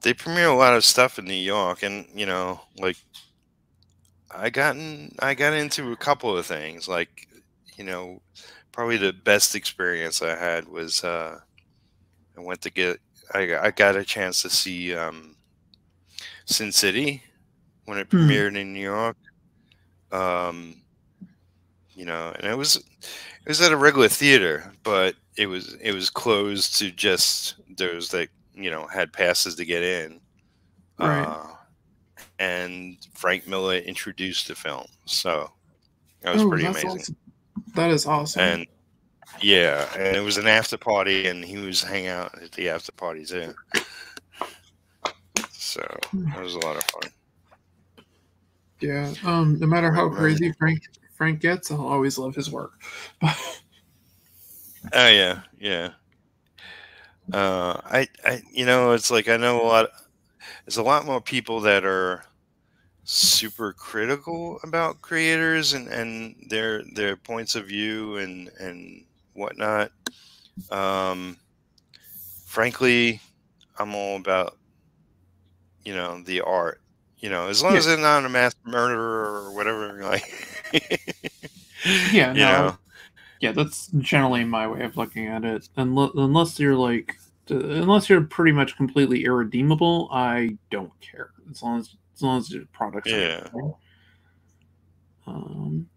they premiere a lot of stuff in New York, and you know, like I gotten I got into a couple of things. Like, you know, probably the best experience I had was uh, I went to get I got- I got a chance to see um, Sin City when it Hmm. premiered in New York. Um, you know, and it was it was at a regular theater, but it was it was closed to just those that you know had passes to get in. Right. Uh, and Frank Miller introduced the film, so that was oh, pretty amazing. awesome. That is awesome. And yeah, and it was an after party, and he was hanging out at the after party too. So that was a lot of fun. yeah, um, no matter how crazy Frank Frank gets, I'll always love his work. Oh yeah, yeah. Uh, I, I, you know, it's like I know a lot. There's a lot more people that are super critical about creators and and their their points of view and and whatnot. Um, frankly, I'm all about you know the art. You know, as long as they're not a mass murderer or whatever, like yeah, you no, know. yeah, that's generally my way of looking at it. Unless, unless you're like unless you're pretty much completely irredeemable, I don't care as long as as long as the products. Yeah. Um.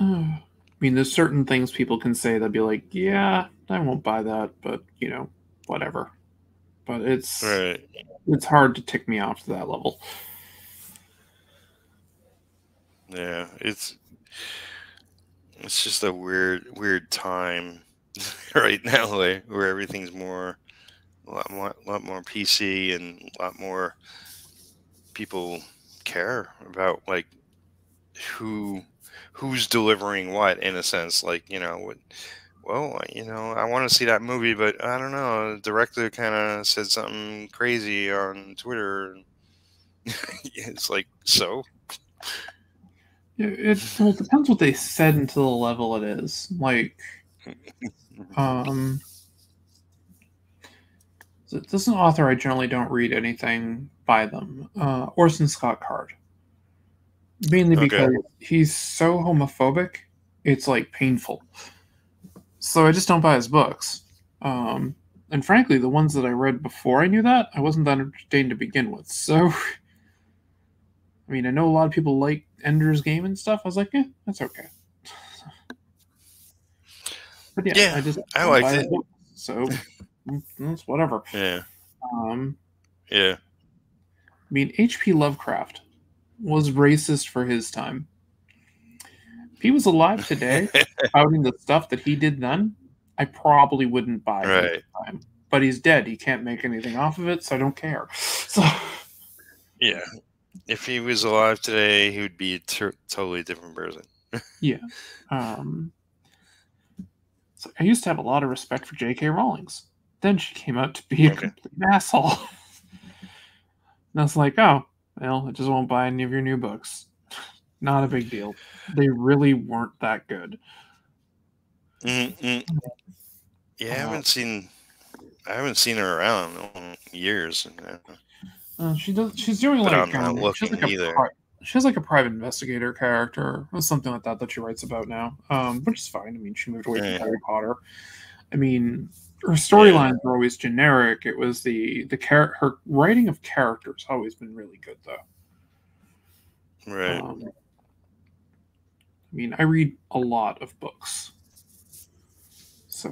I mean, there's certain things people can say that'd be like, yeah, I won't buy that, but you know, whatever. But it's Right. it's hard to tick me off to that level. Yeah. It's it's just a weird weird time right now, like, where everything's more a lot more a lot more PC and a lot more people care about like who who's delivering what in a sense like you know what well you know i want to see that movie but i don't know the director kind of said something crazy on twitter it's like so Yeah, It, well, it depends what they said and to the level it is. Like, um, so this is an author I generally don't read anything by them. Uh, Orson Scott Card. Mainly Okay. because he's so homophobic, it's like painful. So I just don't buy his books. Um, and frankly, the ones that I read before I knew that, I wasn't that entertained to begin with. So, I mean, I know a lot of people like Ender's Game and stuff. I was like, yeah, that's okay. But yeah, Yeah, I just I liked it. So mm, that's whatever. yeah Um, yeah I mean, H.P. Lovecraft was racist for his time. If he was alive today, outing the stuff that he did then, I probably wouldn't buy Right. the time. But he's dead. He can't make anything off of it, so I don't care. So, yeah if he was alive today he would be a ter- totally different person yeah. um, so I used to have a lot of respect for J.K. Rowling's. Then she came out to be a complete asshole. and I was like, oh, well, I just won't buy any of your new books. Not a big deal. They really weren't that good. Mm-mm. Yeah, I Uh, haven't seen. I haven't seen her around in years. uh, she does. She's doing like I'm not um, looking like a either. pri- she has like a private investigator character or something like that that she writes about now, um, which is fine. I mean, she moved away Yeah. from Harry Potter. I mean, her storylines were always generic. It was the the char- her writing of characters always been really good though. Right. Um, I mean, I read a lot of books. So,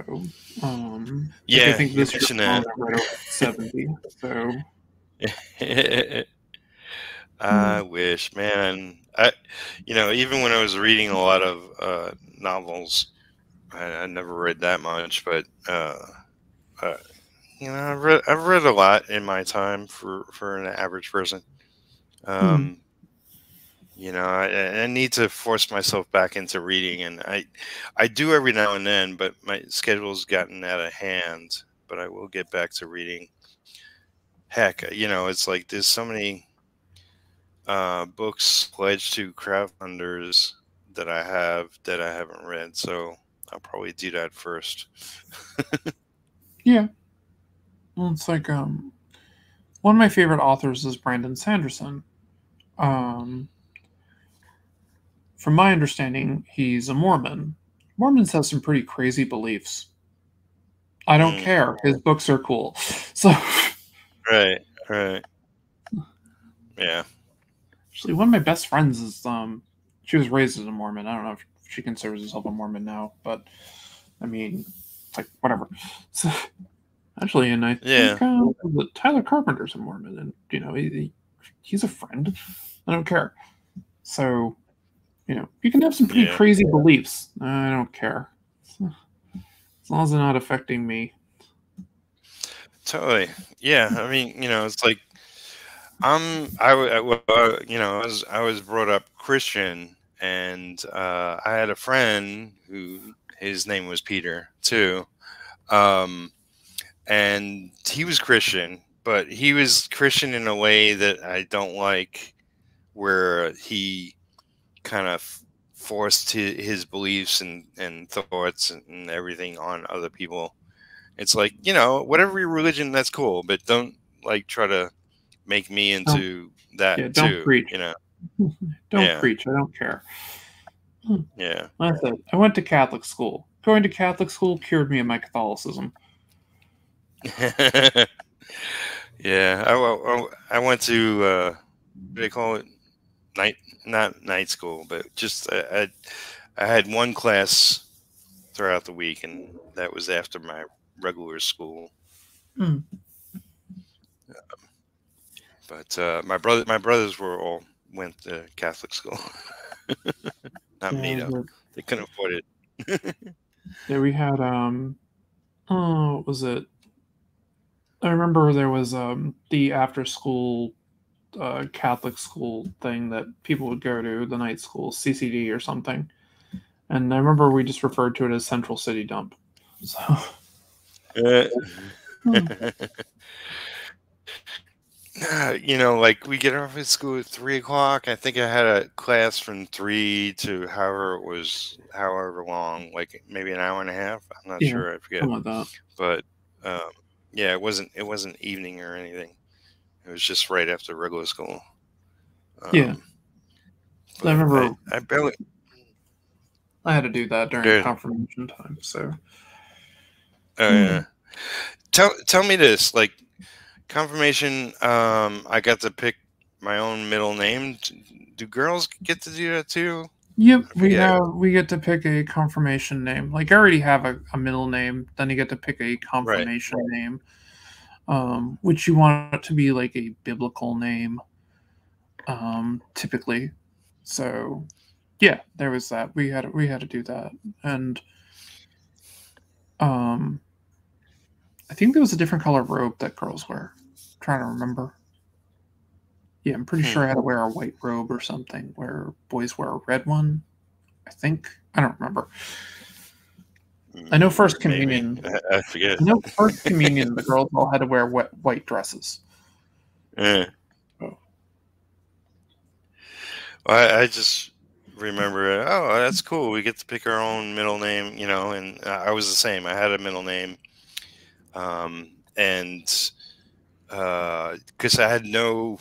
um, like, Yeah, I think this is mentioned alone that. I read over 70. So, I wish, man. I, you know, even when I was reading a lot of uh, novels, I, I never read that much, but uh, uh, you know, I've read I've read a lot in my time for for an average person. Um, You know, I, I need to force myself back into reading, and I I do every now and then, but my schedule's gotten out of hand. But I will get back to reading. Heck, you know, it's like there's so many uh, books pledged to crowdfunders that I have that I haven't read, so I'll probably do that first. yeah. Well, it's like um, one of my favorite authors is Brandon Sanderson. Um, from my understanding, he's a Mormon. Mormons have some pretty crazy beliefs. I don't Mm. care. His books are cool. So, Right, right. Yeah. actually, one of my best friends is um, she was raised as a Mormon. I don't know if she considers herself a Mormon now, but I mean, it's like whatever. So, actually, and I think uh, Tyler Carpenter's a Mormon, and you know, he, he- he's a friend. I don't care. So, you know, you can have some pretty Yeah. crazy beliefs. I don't care. As long as they're not affecting me. Totally. Yeah. I mean, you know, it's like I'm. I, w- I w- uh, you know, I was I was brought up Christian, and uh, I had a friend who his name was Peter too, um, and he was Christian, but he was Christian in a way that I don't like, where he kind of forced his beliefs and and thoughts and everything on other people. It's like you know, whatever your religion, that's cool, but don't like try to make me into that yeah, don't too. preach. You know, Don't Yeah. preach. I don't care. yeah, Like I I went to Catholic school. going to Catholic school cured me of my Catholicism. yeah, I, I, I went to uh, what do they call it? Night, not night school, but just I, I, I had one class throughout the week, and that was after my regular school. Mm. but uh, my brother, my brothers were all went to Catholic school. Not me though. They couldn't afford it. Yeah, we had um oh what was it? I remember there was um the after school uh Catholic school thing that people would go to, the night school, CCD or something. And I remember we just referred to it as Central City Dump. So Uh, hmm, Uh, you know, like we get off at school at three o'clock. I think I had a class from three to however it was, however long, like maybe an hour and a half. I'm not Yeah. sure. I forget. like that. But um, yeah, it wasn't. It wasn't evening or anything. It was just right after regular school. Yeah. Um, I remember- I, I barely. I had to do that during confirmation time. So Oh Hmm. yeah. Tell tell me this, like confirmation. Um, I got to pick my own middle name. Do girls get to do that too? Yep, we have we get to pick a confirmation name. Like I already have a, a middle name, then you get to pick a confirmation name. Um, which you want it to be like a biblical name. Um, typically. So yeah, there was that. We had we had to do that. And um I think there was a different color robe that girls wear. Trying to remember. Yeah, I'm pretty Hmm. sure I had to wear a white robe or something where boys wear a red one. I think. I don't remember. I know First Maybe. Communion- I, I forget. I know first communion the girls all had to wear wet, white dresses. Yeah. Oh. Well, I, I just remember. Oh, that's cool. We get to pick our own middle name, you know. And I was the same. I had a middle name, um, and because I had no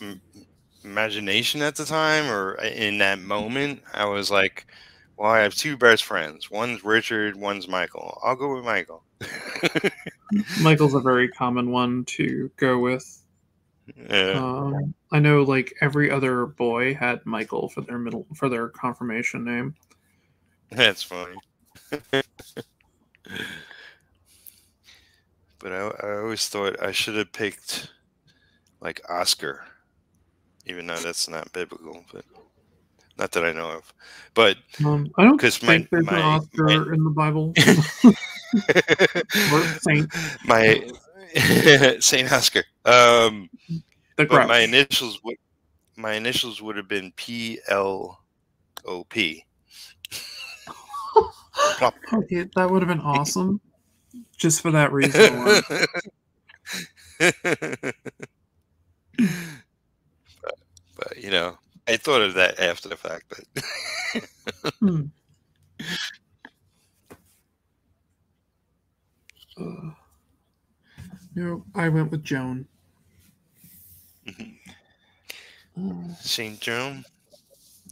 m- imagination at the time or in that moment, I was like, "Well, I have two best friends. One's Richard. One's Michael. I'll go with Michael." Michael's a very common one to go with. yeah. Um, I know like every other boy had Michael for their middle for their confirmation name. That's funny. but I, I always thought I should have picked like Oscar, even though that's not biblical, but not that I know of. But Um, I don't 'Cause my- there's my- an Oscar my- in the Bible. Saint my Saint Oscar. Um, the but my initials would my initials would have been P L O P. Okay, that would have been awesome. Just for that reason but, but, you know, I thought of that after the fact. But Hmm. Uh, no, I went with Joan. Uh, Saint Joan,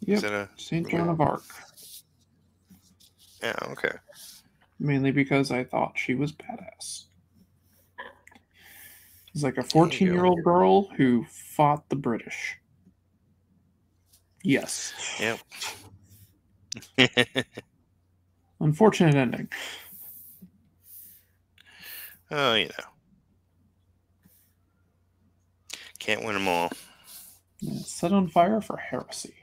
yep, a Saint Joan of Arc. yeah? Okay, Mainly because I thought she was badass. It's like a 14 year old girl who fought the British. Yes. yep. Unfortunate ending. oh, you know, can't win them all. Yeah, set on fire for heresy.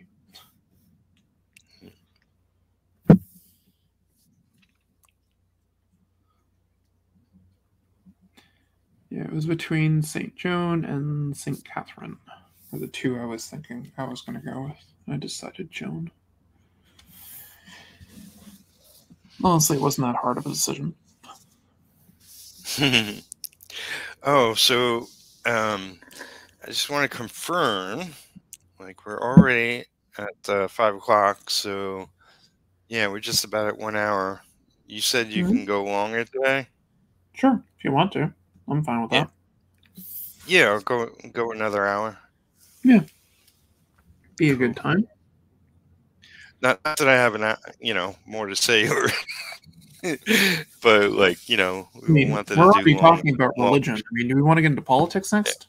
Yeah, it was between St. Joan and St. Catherine. Were the two I was thinking I was going to go with. I decided Joan. Honestly, it wasn't that hard of a decision. oh, so um, I just want to confirm, like we're already at uh, five o'clock, so yeah, we're just about at one hour. You said you Mhm. can go longer today. Sure, if you want to. I'm fine with that. Yeah, I'll go go another hour. Yeah, be a good time. Not, not that I have an, you know, more to say or but like you know, we I mean, wanted we're to already long- talking about long- religion. I mean, do we want to get into politics next?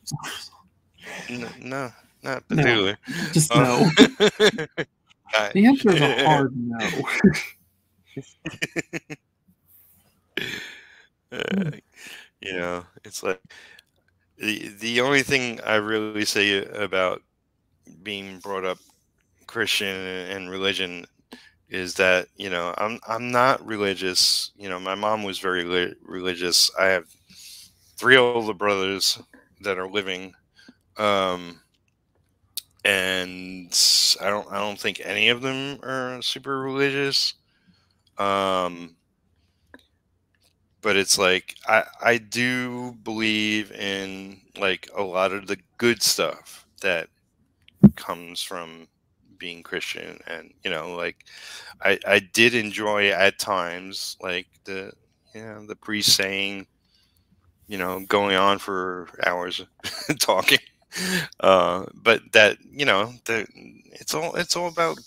N- no, not No. particularly. Just Uh, no. The answer is a hard no. uh, you know, it's like the the only thing I really say about being brought up Christian and religion is that you know I'm I'm not religious. You know, my mom was very li- religious. I have three older brothers that are living, um, and I don't I don't think any of them are super religious. Um, but it's like I I do believe in like a lot of the good stuff that comes from being Christian and you know like I I did enjoy at times like the you know the priest saying you know going on for hours talking uh but that you know that it's all it's all about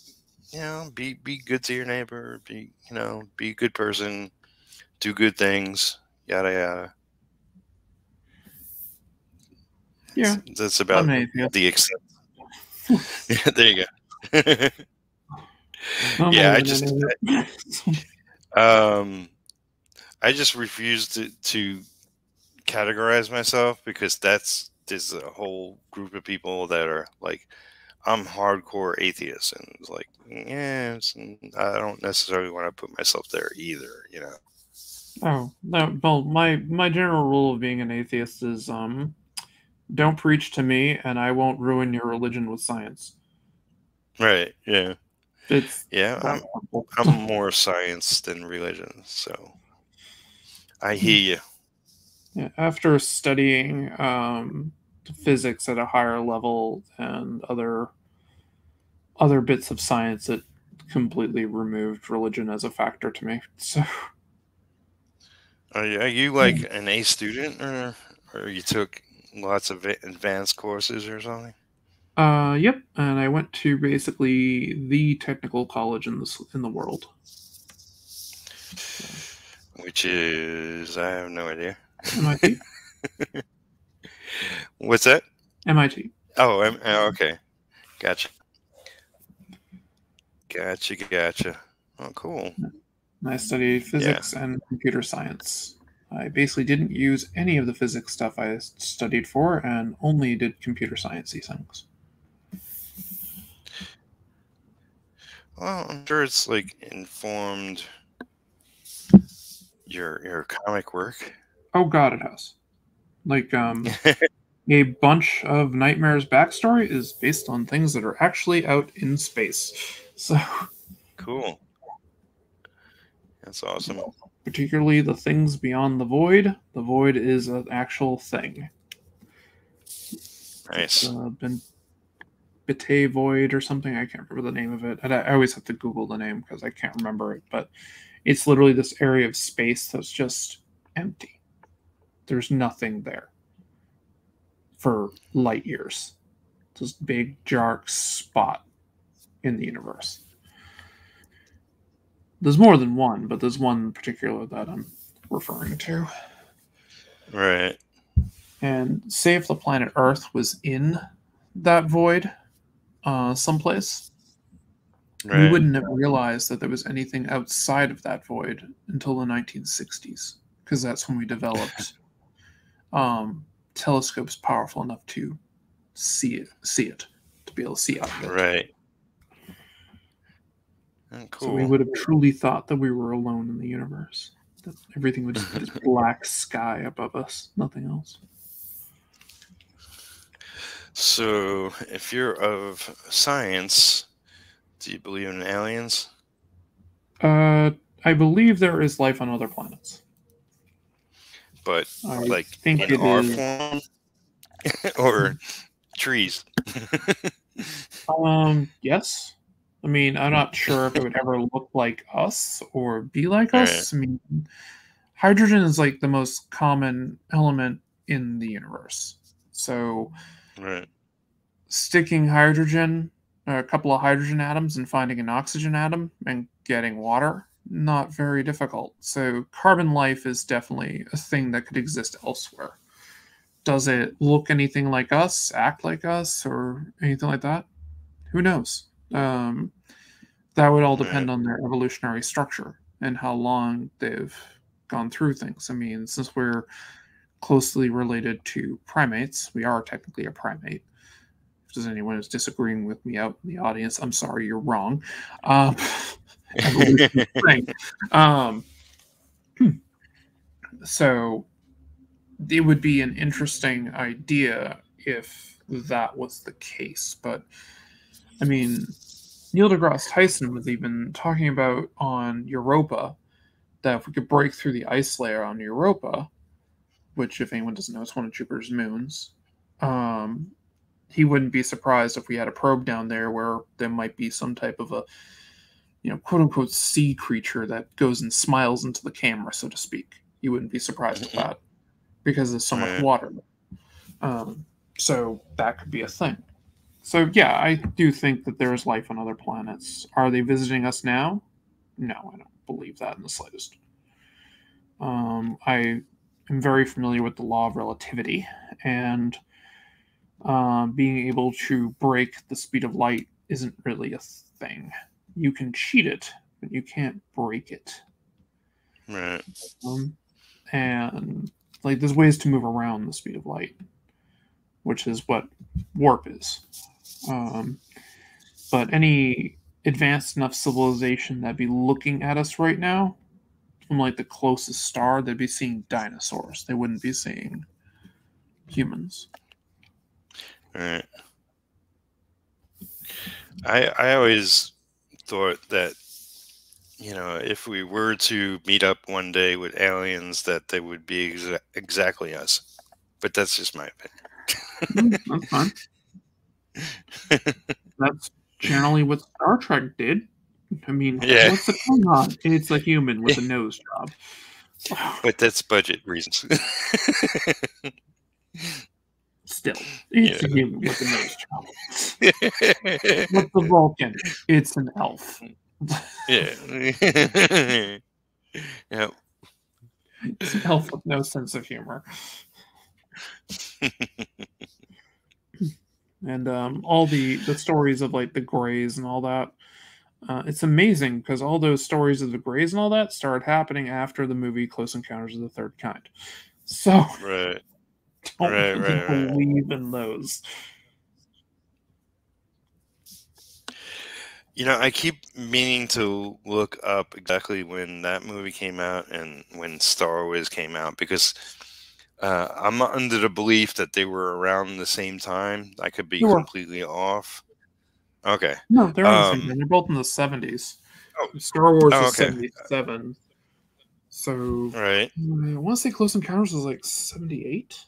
you know be be good to your neighbor be you know be a good person do good things yada yada. Yeah, that's about I'm an atheist. the extent. Yeah, there you go. Yeah, I just- um i just refuse to to categorize myself because that's there's a whole group of people that are like i'm hardcore atheist and it's like yeah it's, i don't necessarily want to put myself there either you know Oh no! Well, my my general rule of being an atheist is um, don't preach to me, and I won't ruin your religion with science. right yeah It's yeah i'm. I'm more science than religion so i hear you Yeah, after studying um, physics at a higher level and other other bits of science, it completely removed religion as a factor to me. So Are you, are you like an A student, or or you took lots of advanced courses or something? Uh, yep, and I went to basically the technical college in this in the world. Which is I have no idea. MIT. What's that? MIT. Oh, I'm, oh, okay, gotcha, gotcha, gotcha. Oh, cool. I studied physics and computer science. I basically didn't use any of the physics stuff I studied for, and only did computer sciencey things. Well, I'm sure it's like informed your your comic work. Oh God, it has. Like um, a bunch of Nightmare's backstory is based on things that are actually out in space. So, cool. That's awesome. particularly the things beyond the void. The void is an actual thing. Nice. uh, been Bite Void or something. I can't remember the name of it. And I, I always have to Google the name because I can't remember it. But it's literally this area of space that's just empty. There's nothing there for light years. It's This big dark spot in the universe. There's more than one, but there's one in particular that I'm referring to. Right. and say if the planet Earth was in that void uh, someplace, Right. we wouldn't have realized that there was anything outside of that void until the 1960s, because that's when we developed um, telescopes powerful enough to see it, see it, to be able to see out of it. Right. Oh, So we would have truly thought that we were alone in the universe. That everything would just be this black sky above us, nothing else. So, if you're of science, do you believe in aliens? Uh, I believe there is life on other planets. But I like think in our is- form, or trees? Um, yes. I mean, I'm not sure if it would ever look like us or be like us. I mean, hydrogen is like the most common element in the universe. So, right. sticking hydrogen, uh, a couple of hydrogen atoms, and finding an oxygen atom and getting water not very difficult. So carbon life is definitely a thing that could exist elsewhere. Does it look anything like us, act like us, or anything like that? Who knows? Um, that would all depend on their evolutionary structure and how long they've gone through things. I mean, since we're closely related to primates, we are technically a primate. If there's anyone who's disagreeing with me out in the audience, I'm sorry, you're wrong. Um, um, so it would be an interesting idea if that was the case. But I mean, Neil deGrasse Tyson was even talking about on Europa that if we could break through the ice layer on Europa, which, if anyone doesn't know, is one of Jupiter's moons, um, he wouldn't be surprised if we had a probe down there where there might be some type of a, you know, quote unquote sea creature that goes and smiles into the camera, so to speak. You wouldn't be surprised at that because there's so much water. Um, so that could be a thing. So yeah, I do think that there is life on other planets. Are they visiting us now? No, I don't believe that in the slightest. Um, I am very familiar with the law of relativity, and uh, being able to break the speed of light isn't really a thing. You can cheat it, but you can't break it. Right. Um, and like, there's ways to move around the speed of light, which is what warp is. Um, but any advanced enough civilization that'd be looking at us right now from like the closest star, they'd be seeing dinosaurs. They wouldn't be seeing humans. Right. I I always thought that you know if we were to meet up one day with aliens that they would be exa- exactly us, but that's just my opinion. Mm, that's fine. That's generally what Star Trek did. I mean, yeah. what's the on? It's a human with a nose job. but that's budget reasons. Still, it's yeah. a human with a nose job. What's the Vulcan? It's an elf. yeah. yep. It's an elf with no sense of humor and um, all the the stories of like the Greys and all that. Uh, it's amazing because all those stories of the Greys and all that started happening after the movie Close Encounters of the Third Kind. So, right, don't right, right, believe right. in those. You know, I keep meaning to look up exactly when that movie came out and when Star Wars came out because uh, I'm under the belief that they were around the same time. I could be completely off. Okay. No, they're um, the They're both in the 70s. Oh, Star Wars oh, is 77. So, right. I want to say Close Encounters was like 78.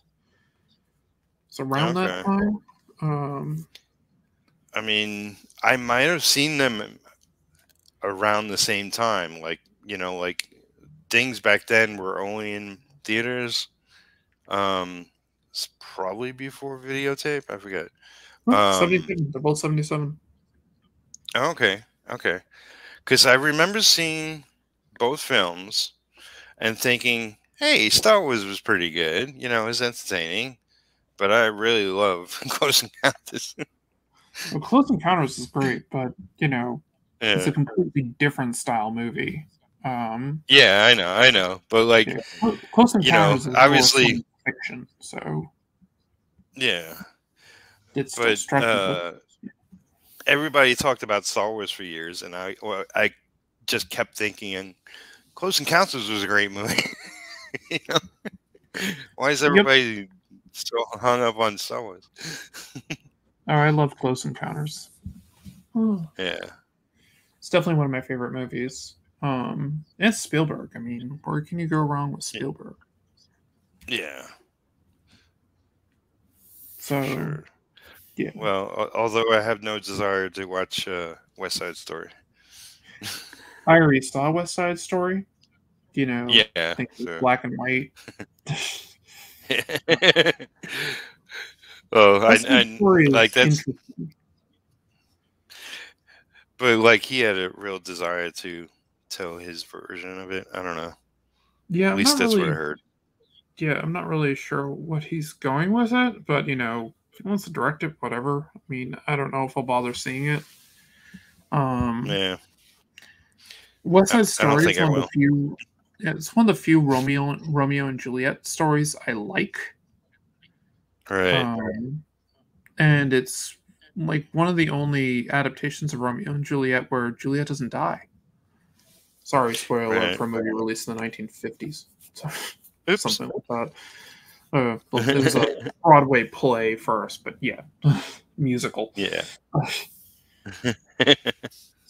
So around okay. that time. Um, I mean, I might have seen them around the same time. Like, you know, like things back then were only in theaters. Um, it's probably before videotape. I forget. um, 77. They're both 77. Okay. Okay. Because I remember seeing both films and thinking, hey, Star Wars was pretty good. You know, it was entertaining. But I really love Close Encounters. well, Close Encounters is great, but, you know, yeah. it's a completely different style movie. Um, yeah, I know, I know, but like, yeah. Close Encounters you know, obviously fiction, so yeah, it's but uh, everybody talked about Star Wars for years, and I well, I just kept thinking, and Close Encounters was a great movie. you know? Why is everybody yep. so hung up on Star Wars? oh, I love Close Encounters. Oh. Yeah, it's definitely one of my favorite movies. Um, it's Spielberg. I mean, where can you go wrong with Spielberg? Yeah. So, sure. yeah. Well, although I have no desire to watch uh, West Side Story. I already saw West Side Story. You know, yeah, sure. black and white. oh, I, I like that's. But like he had a real desire to tell his version of it. I don't know. Yeah, At I'm least that's really, what I heard. Yeah, I'm not really sure what he's going with it, but you know, if he wants to direct it, whatever. I mean, I don't know if I'll bother seeing it. Um, Yeah. West Side Story is one of the few. Yeah, it's one of the few Romeo Romeo and Juliet stories I like. Right. Um, and it's like one of the only adaptations of Romeo and Juliet where Juliet doesn't die. Sorry, spoiler alert Right. for a movie released in the 1950s. So, Something like that. Uh, well, it was a Broadway play first, but yeah, musical. Yeah.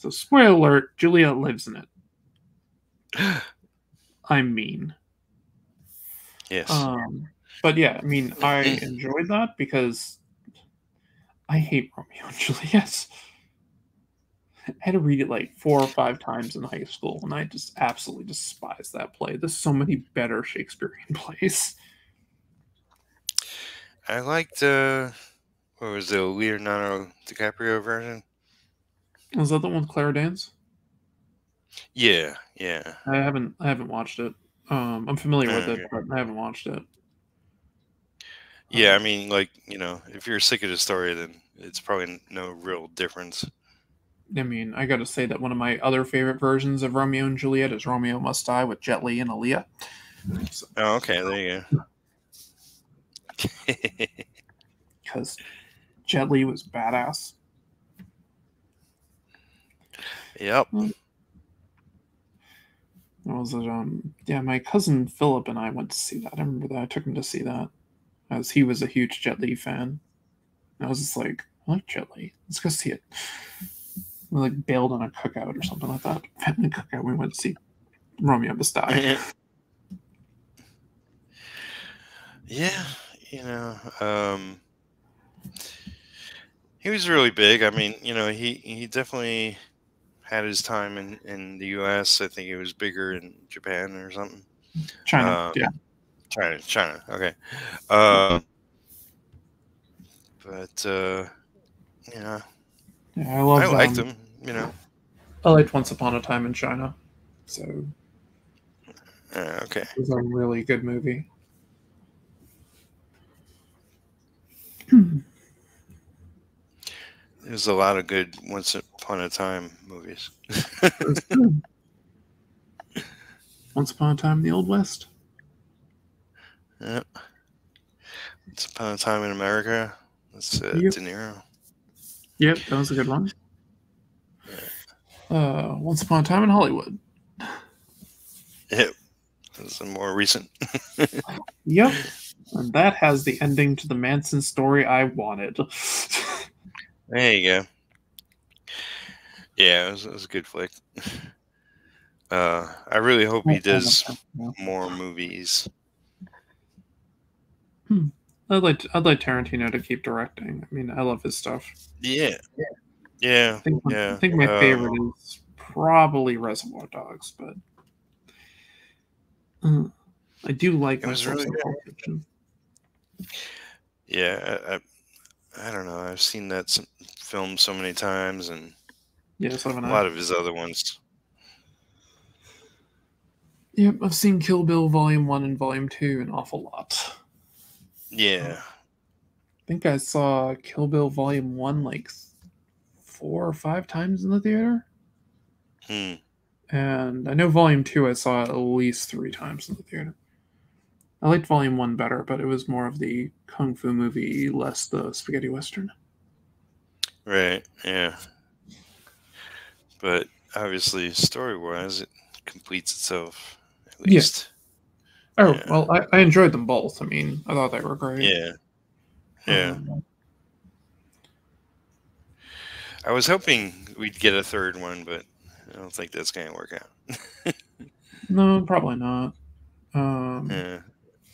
So, spoiler alert: Juliet lives in it. I mean, yes. Um, but yeah, I mean, I enjoyed that because I hate Romeo and Juliet. I had to read it like four or five times in high school, and I just absolutely despise that play. There's so many better Shakespearean plays. I liked uh what was the Leonardo DiCaprio version? Was that the one with Claire Danes? Yeah, yeah. I haven't, I haven't watched it. Um, I'm familiar with it, but I haven't watched it. Yeah, I mean like, you know, if you're sick of the story then it's probably no real difference. I mean, I got to say that one of my other favorite versions of Romeo and Juliet is Romeo Must Die with Jet Li and Aaliyah. So, Oh, okay, there you go. because Jet Li was badass. yep. What was it? Um, yeah, my cousin Philip and I went to see that. I remember that. I took him to see that, as he was a huge Jet Li fan. And I was just like, I like Jet Li. Let's go see it. We like bailed on a cookout or something like that. Family cookout. We went to see Romeo Must Die. yeah, you know, um he was really big. I mean, you know, he he definitely had his time in in the US. I think he was bigger in Japan or something. China. Uh, yeah. China, China. Okay. Uh, but uh, yeah, Yeah, I love. I liked um, him. You know. I liked Once Upon a Time in China. So Uh, okay. it was a really good movie. There's a lot of good Once Upon a Time movies. It was good. Once Upon a Time in the Old West. Yep. Once Upon a Time in America. That's uh, Yep. De Niro. Yep, that was a good one. Uh, Once Upon a Time in Hollywood. Yep. That's a more recent. Yep. And that has the ending to the Manson story I wanted. There you go. Yeah, it was, it was a good flick. Uh, I really hope he does more movies. I'd like I'd like Tarantino to keep directing. I mean, I love his stuff. Yeah. Yeah. I think, my- Yeah, I think my um, favorite is probably Reservoir Dogs, but uh, I do like It was really good. Yeah. I, I, I don't know. I've seen that some, film so many times and Yeah, so have a I. lot of his other ones. Yep, I've seen Kill Bill Volume One and Volume Two an awful lot. Yeah. I think I saw Kill Bill Volume One like four or five times in the theater, Hmm. and I know Volume Two I saw at least three times in the theater. I liked Volume One better, but it was more of the kung fu movie, less the spaghetti western. Right. Yeah. But obviously, story wise, it completes itself at Yeah. Oh Yeah. well, I, I enjoyed them both. I mean, I thought they were great. Yeah. Yeah. Um, I was hoping we'd get a third one, but I don't think that's going to work out. no, probably not. Um, Yeah.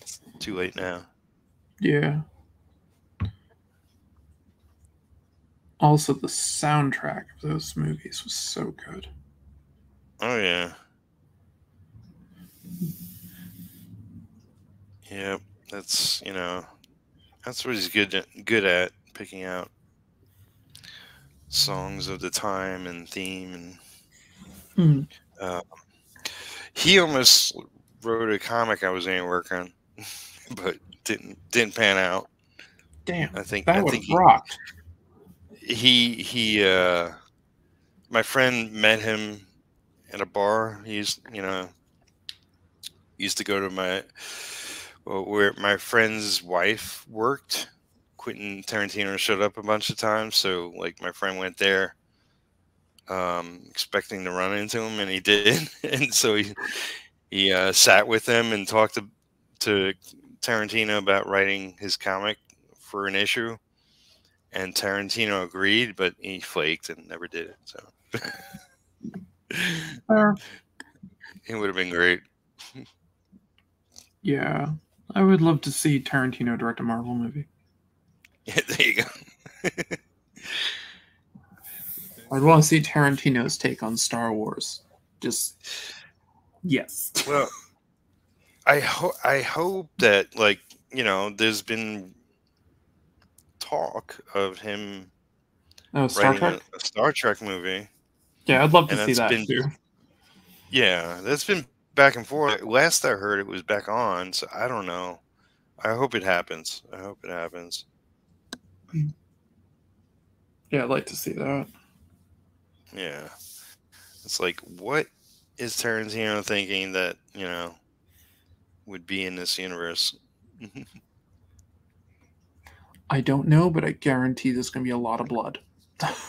It's too late now. Yeah. Also, the soundtrack of those movies was so good. Oh, yeah. Yep. That's, you know, that's what he's good at, good at picking out songs of the time and theme and Hmm. Um, he almost wrote a comic I was going to work on, but didn't didn't pan out. Damn, I think that I would think he, rocked. he he uh my friend met him at a bar he's you know used to go to my where my friend's wife worked quentin tarantino showed up a bunch of times so like my friend went there um expecting to run into him and he did and so he he uh, sat with him and talked to to tarantino about writing his comic for an issue and Tarantino agreed, but he flaked and never did it. So Fair. it would have been great. Yeah, I would love to see Tarantino direct a Marvel movie. Yeah, there you go. I'd want to see Tarantino's take on Star Wars. Just yes. well, I hope I hope that like you know, there's been talk of him Oh, Star Trek. a, a Star Trek movie. Yeah, I'd love to see that been- too. Yeah, that's been back and forth. Last I heard, it was back on. So I don't know. I hope it happens. I hope it happens. Yeah, I'd like to see that. Yeah. It's like, what is Tarantino thinking that, you know, would be in this universe? I don't know, but I guarantee there's going to be a lot of blood. but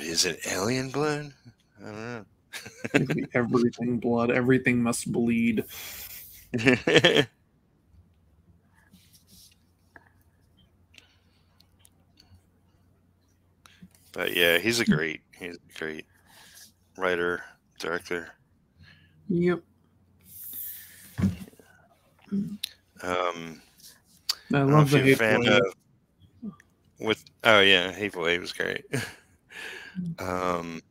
is it alien blood? I don't It's everything blood. Everything must bleed. but yeah, he's a great, he's a great writer, director. Yep. Um, I I love if the fan of with oh yeah, Hateful Eight was great. um,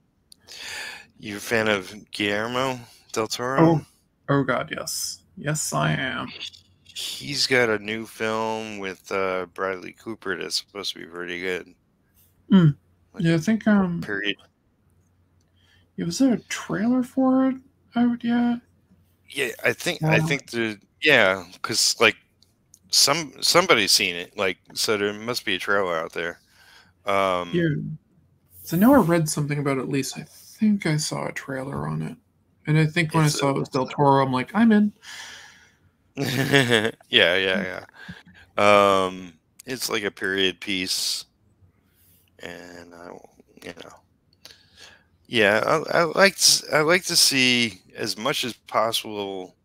you a fan of Guillermo del Toro? Oh. Oh God, yes, yes, I am. He's got a new film with uh, Bradley Cooper that's supposed to be pretty good. Hmm. Like Yeah, I think um, Period. yeah, was there a trailer for it out yet? Yeah, I think I think the yeah, because like some somebody's seen it, like so there must be a trailer out there. Um, Yeah. So I know I read something about it, at least I think I saw a trailer on it. And I think when It's, I saw uh, it was Del Toro, I'm like, I'm in. yeah, yeah, yeah. Um, it's like a period piece, and I, you know, yeah, I, I like to, I like to see as much as possible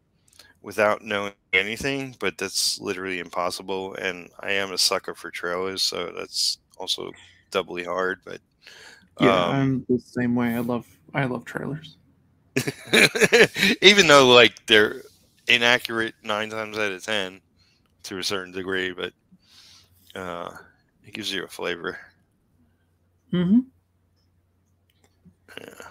without knowing anything, but that's literally impossible. And I am a sucker for trailers, so that's also doubly hard. But Yeah, um, I'm the same way. I love I love trailers. even though like they're inaccurate nine times out of ten to a certain degree, but uh, it gives you a flavor. Mm-hmm. Yeah.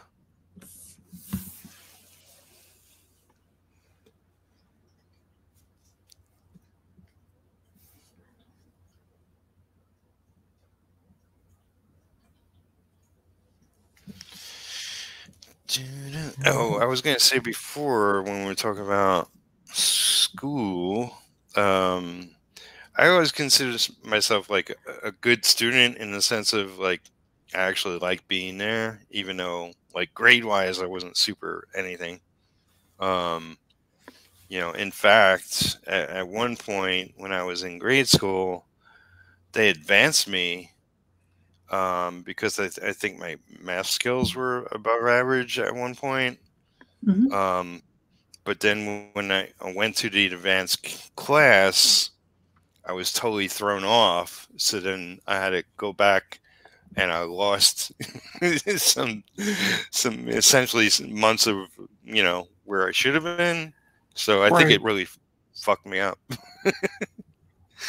Oh, I was gonna say before when we were talking about school, um, I always consider myself like a, good student in the sense of like I actually like being there, even though like grade wise I wasn't super anything. Um, you know, in fact, at, at one point when I was in grade school, they advanced me um, because I, th- I think my math skills were above average at one point. Mhm. Um, but then when I went to the advanced class, I was totally thrown off. So then I had to go back, and I lost some some essentially some months of you know where I should have been. So I think it really fucked me up.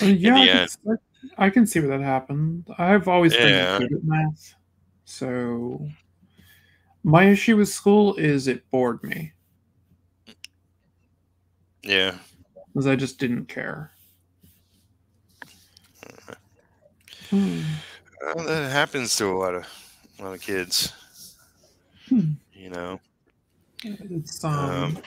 Yeah, I, I can see where that happened. I've always Yeah. been good at math, so my issue with school is it bored me Yeah. because I just didn't care. Hmm. Well, that happens to a lot of a lot of kids. Hmm. You know. It's um, Um,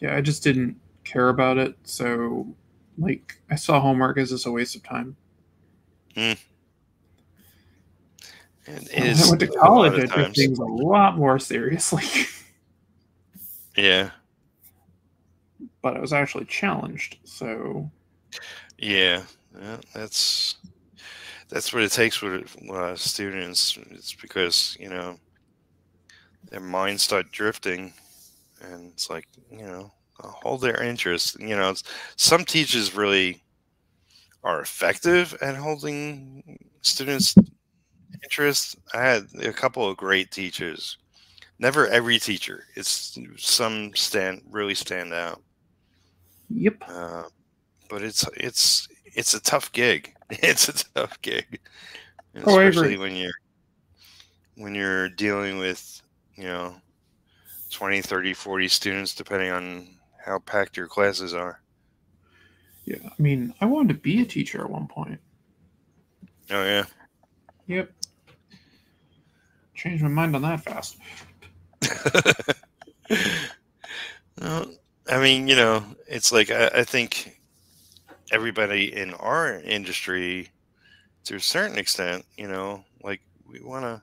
yeah, I just didn't care about it. So, like, I saw homework as just a waste of time. And it I went to college, I took things a lot more seriously, Yeah. but I was actually challenged. So, Yeah, yeah, that's that's what it takes with uh, students. It's because you know their minds start drifting, and it's like you know hold their interest. You know, it's, some teachers really are effective at holding students' interest. I had a couple of great teachers. Never every teacher. It's some stand really stand out. yep. Uh, but it's it's it's a tough gig. It's a tough gig, And Oh, I especially agree. when you're when you're dealing with you know 20, 30, 40 students, depending on how packed your classes are. Yeah. I mean, I wanted to be a teacher at one point. Oh yeah, Yep. Changed my mind on that fast. well, I mean, you know, it's like I, I think everybody in our industry, to a certain extent, you know, like we want to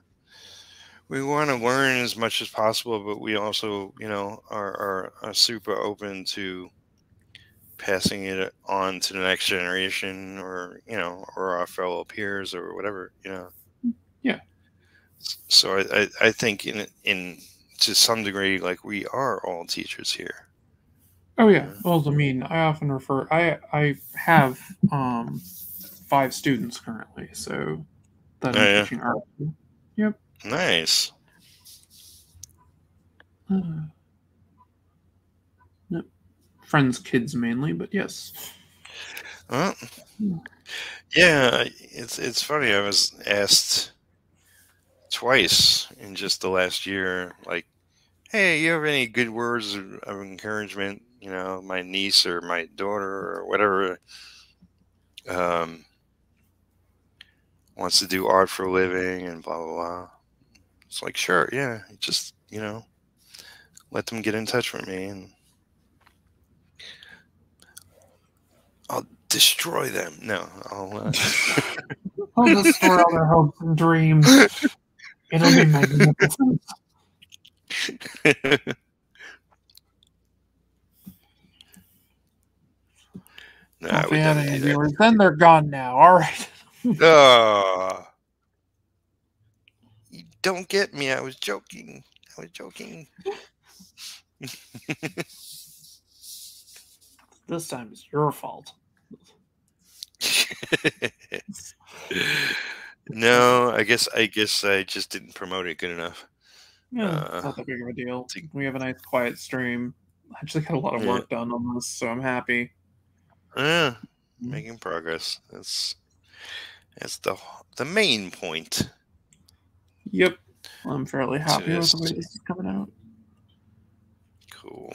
we want to learn as much as possible, but we also, you know, are, are, are super open to passing it on to the next generation, or you know, or our fellow peers, or whatever, you know. Yeah. So I, I, I think in in to some degree, like we are all teachers here. Oh yeah. Well, I mean, I often refer. I I have um five students currently, so that I'm Oh, yeah. teaching art. Nice. Uh, yep. Friends, kids mainly, but yes. Well, yeah, it's it's funny. I was asked twice in just the last year, like, "Hey, you have any good words of of encouragement?" You know, my niece or my daughter or whatever um, wants to do art for a living and blah blah blah. It's like, sure, yeah, just you know, let them get in touch with me and I'll destroy them. No, I'll. Uh, I'll destroy all their hopes and dreams. It'll be magnificent. no, I if would we have never any do that. then they're gone now. All right. You don't get me. I was joking. I was joking. This time it's your fault. no, I guess I guess I just didn't promote it good enough. Yeah, Uh, not that big of a deal. We have a nice quiet stream. I actually got a lot of Yeah. work done on this, so I'm happy. Yeah, making progress. That's that's the the main point. Yep. I'm fairly happy with the way this is coming out. Cool.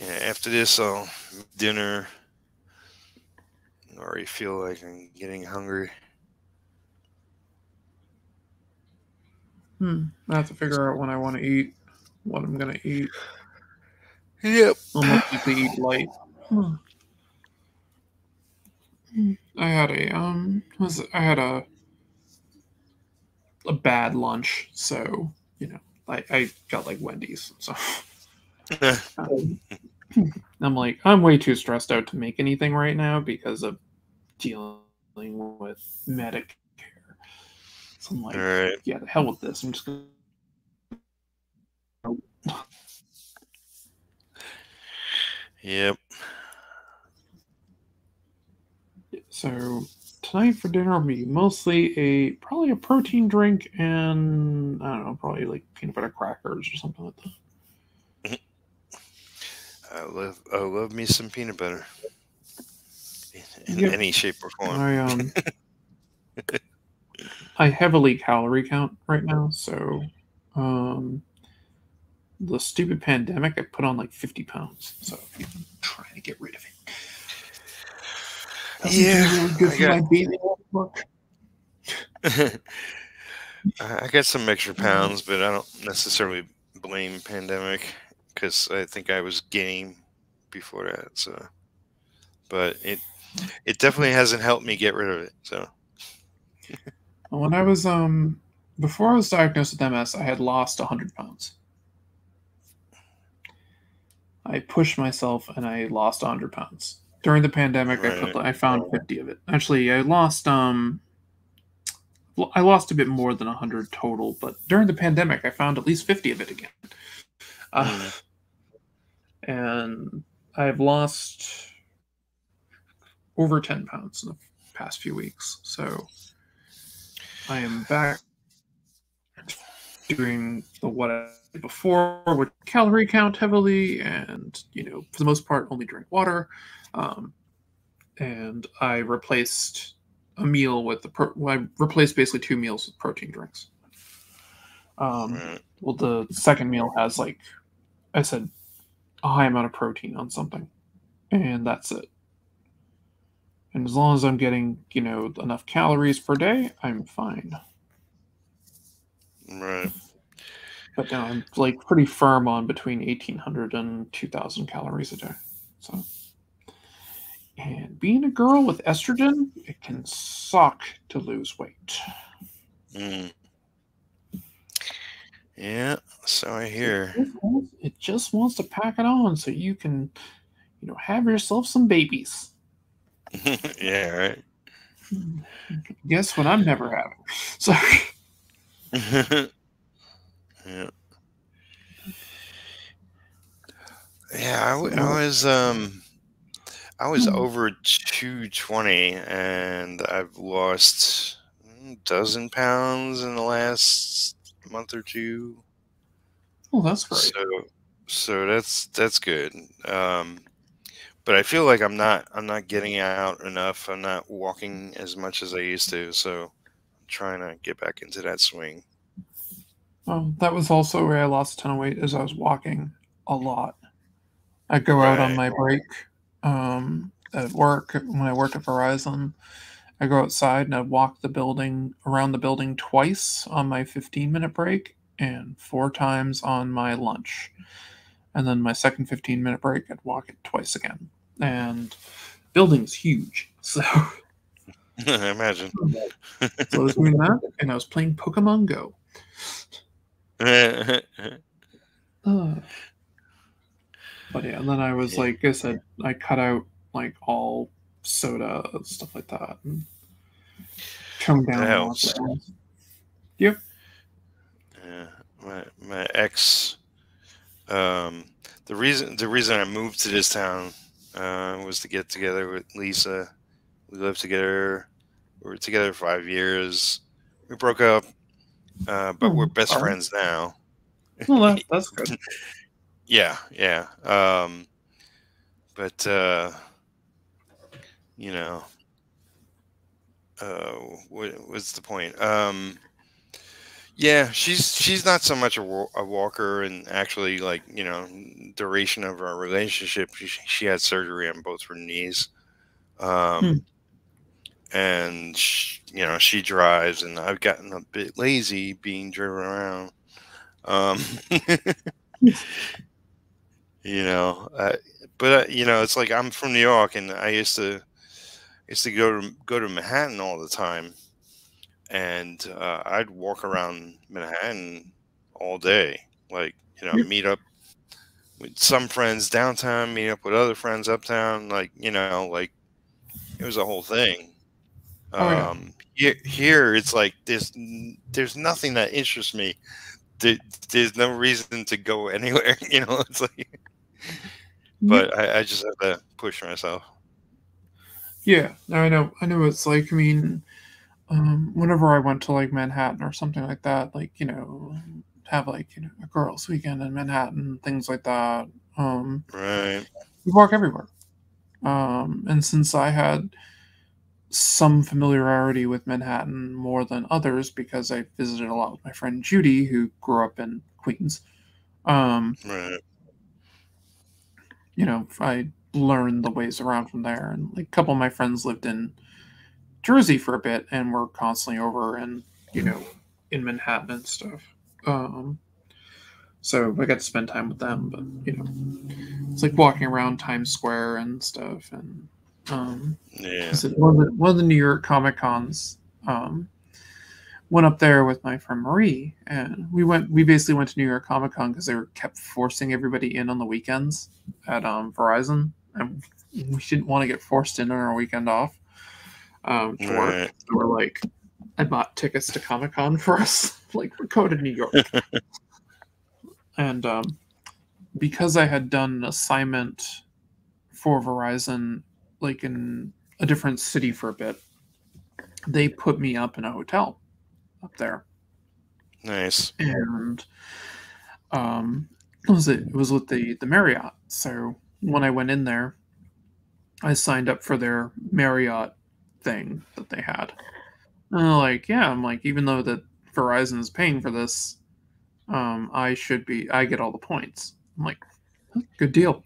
Yeah, after this, I'll dinner. I already feel like I'm getting hungry. Hmm. I have to figure out when I want to eat, what I'm gonna eat. Yep. I'll most likely eat light. Hmm. I had a um, was I had a a bad lunch, so you know, I I got like Wendy's, so um, I'm like I'm way too stressed out to make anything right now because of dealing with Medicare. So I'm like, right. yeah, the hell with this. I'm just gonna Yep. So tonight for dinner will be mostly a probably a protein drink and I don't know, probably like peanut butter crackers or something like that. I love I love me some peanut butter. In Yep. any shape or form. I um I heavily calorie count right now, so um the stupid pandemic I put on like 50 pounds. So I'm trying to get rid of it. Doesn't Yeah, really good I for my got- baby look. I got some extra pounds, but I don't necessarily blame pandemic because I think I was gaining before that. So, but it it definitely hasn't helped me get rid of it. So, when I was um before I was diagnosed with MS, I had lost hundred pounds. I pushed myself and I lost 100 pounds. During the pandemic, right. I put I found 50 of it. Actually, I lost um I lost a bit more than 100 total, but during the pandemic, I found at least 50 of it again. Uh, mm. And I've lost over 10 pounds in the past few weeks. So I am back doing the what I did before, which calorie count heavily, and you know, for the most part, only drink water. Um, and I replaced a meal with the pro- well, I replaced basically two meals with protein drinks. Um, well, the second meal has like I said, a high amount of protein on something, and that's it. And as long as I'm getting, you know, enough calories per day, I'm fine. Right. But now I'm like pretty firm on between 1800 and 2000 calories a day. So, and being a girl with estrogen, it can suck to lose weight. Mm. Yeah, so I hear. It just, wants, it just wants to pack it on so you can, you know, have yourself some babies. yeah, right. Guess what I'm never having. So. yeah. Yeah, I, w- I was um I was hmm. over 220 and I've lost a dozen pounds in the last month or two. Oh, that's great. So so that's that's good. Um but I feel like I'm not I'm not getting out enough. I'm not walking as much as I used to. So I'm trying to get back into that swing. Um, that was also where I lost a ton of weight as I was walking a lot. I go right. out on my break um, at work when I work at Verizon. I go outside and I walk the building around the building twice on my 15 minute break and four times on my lunch. And then my second 15 minute break, I'd walk it twice again. And building's huge. So I imagine. so I was doing that and I was playing Pokemon Go. Uh, but yeah, and then I was like I said, I cut out like all soda stuff like that, and toned down. Yep. Yeah, my my ex. Um, the reason the reason I moved to this town uh, was to get together with Lisa. We lived together. We were together five years. We broke up uh, but we're hmm, best friends now. Well, that, that's good. yeah, yeah. Um, but uh, you know, uh, what, what's the point? Um, yeah, she's she's not so much a, a, walker, and actually, like you know, duration of our relationship, she, she had surgery on both her knees. Um, hmm and she, you know she drives, and I've gotten a bit lazy being driven around. Um, you know, uh, but uh, you know, it's like I'm from New York, and I used to used to go to go to Manhattan all the time, and uh, I'd walk around Manhattan all day, like you know, meet up with some friends downtown, meet up with other friends uptown, like you know, like it was a whole thing. Oh, yeah. Um, here, here it's like there's there's nothing that interests me. There, there's no reason to go anywhere. You know, it's like, but I, I just have to push myself. Yeah, I know. I know. It's like I mean, um, whenever I went to like Manhattan or something like that, like you know, have like you know a girls' weekend in Manhattan, things like that. Um, right. We walk everywhere. Um, and since I had some familiarity with Manhattan more than others because I visited a lot with my friend Judy, who grew up in Queens. Um, right. You know, I learned the ways around from there, and like a couple of my friends lived in Jersey for a bit, and we're constantly over and you know in Manhattan and stuff. Um, so I got to spend time with them, but you know, it's like walking around Times Square and stuff. And um, Yeah. one of the, one of the New York Comic Cons, um, went up there with my friend Marie, and we went. We basically went to New York Comic Con because they were kept forcing everybody in on the weekends at um, Verizon, and we didn't want to get forced in on our weekend off um, to work. Right. So we're like, I bought tickets to Comic Con for us. like, we're going to New York. and um, because I had done an assignment for Verizon, like in a different city for a bit, they put me up in a hotel up there. Nice. And um, what was it? It was with the, the Marriott. So when I went in there, I signed up for their Marriott thing that they had. And like, yeah, I'm like, even though that Verizon is paying for this, um, I should be, I get all the points. I'm like, good deal.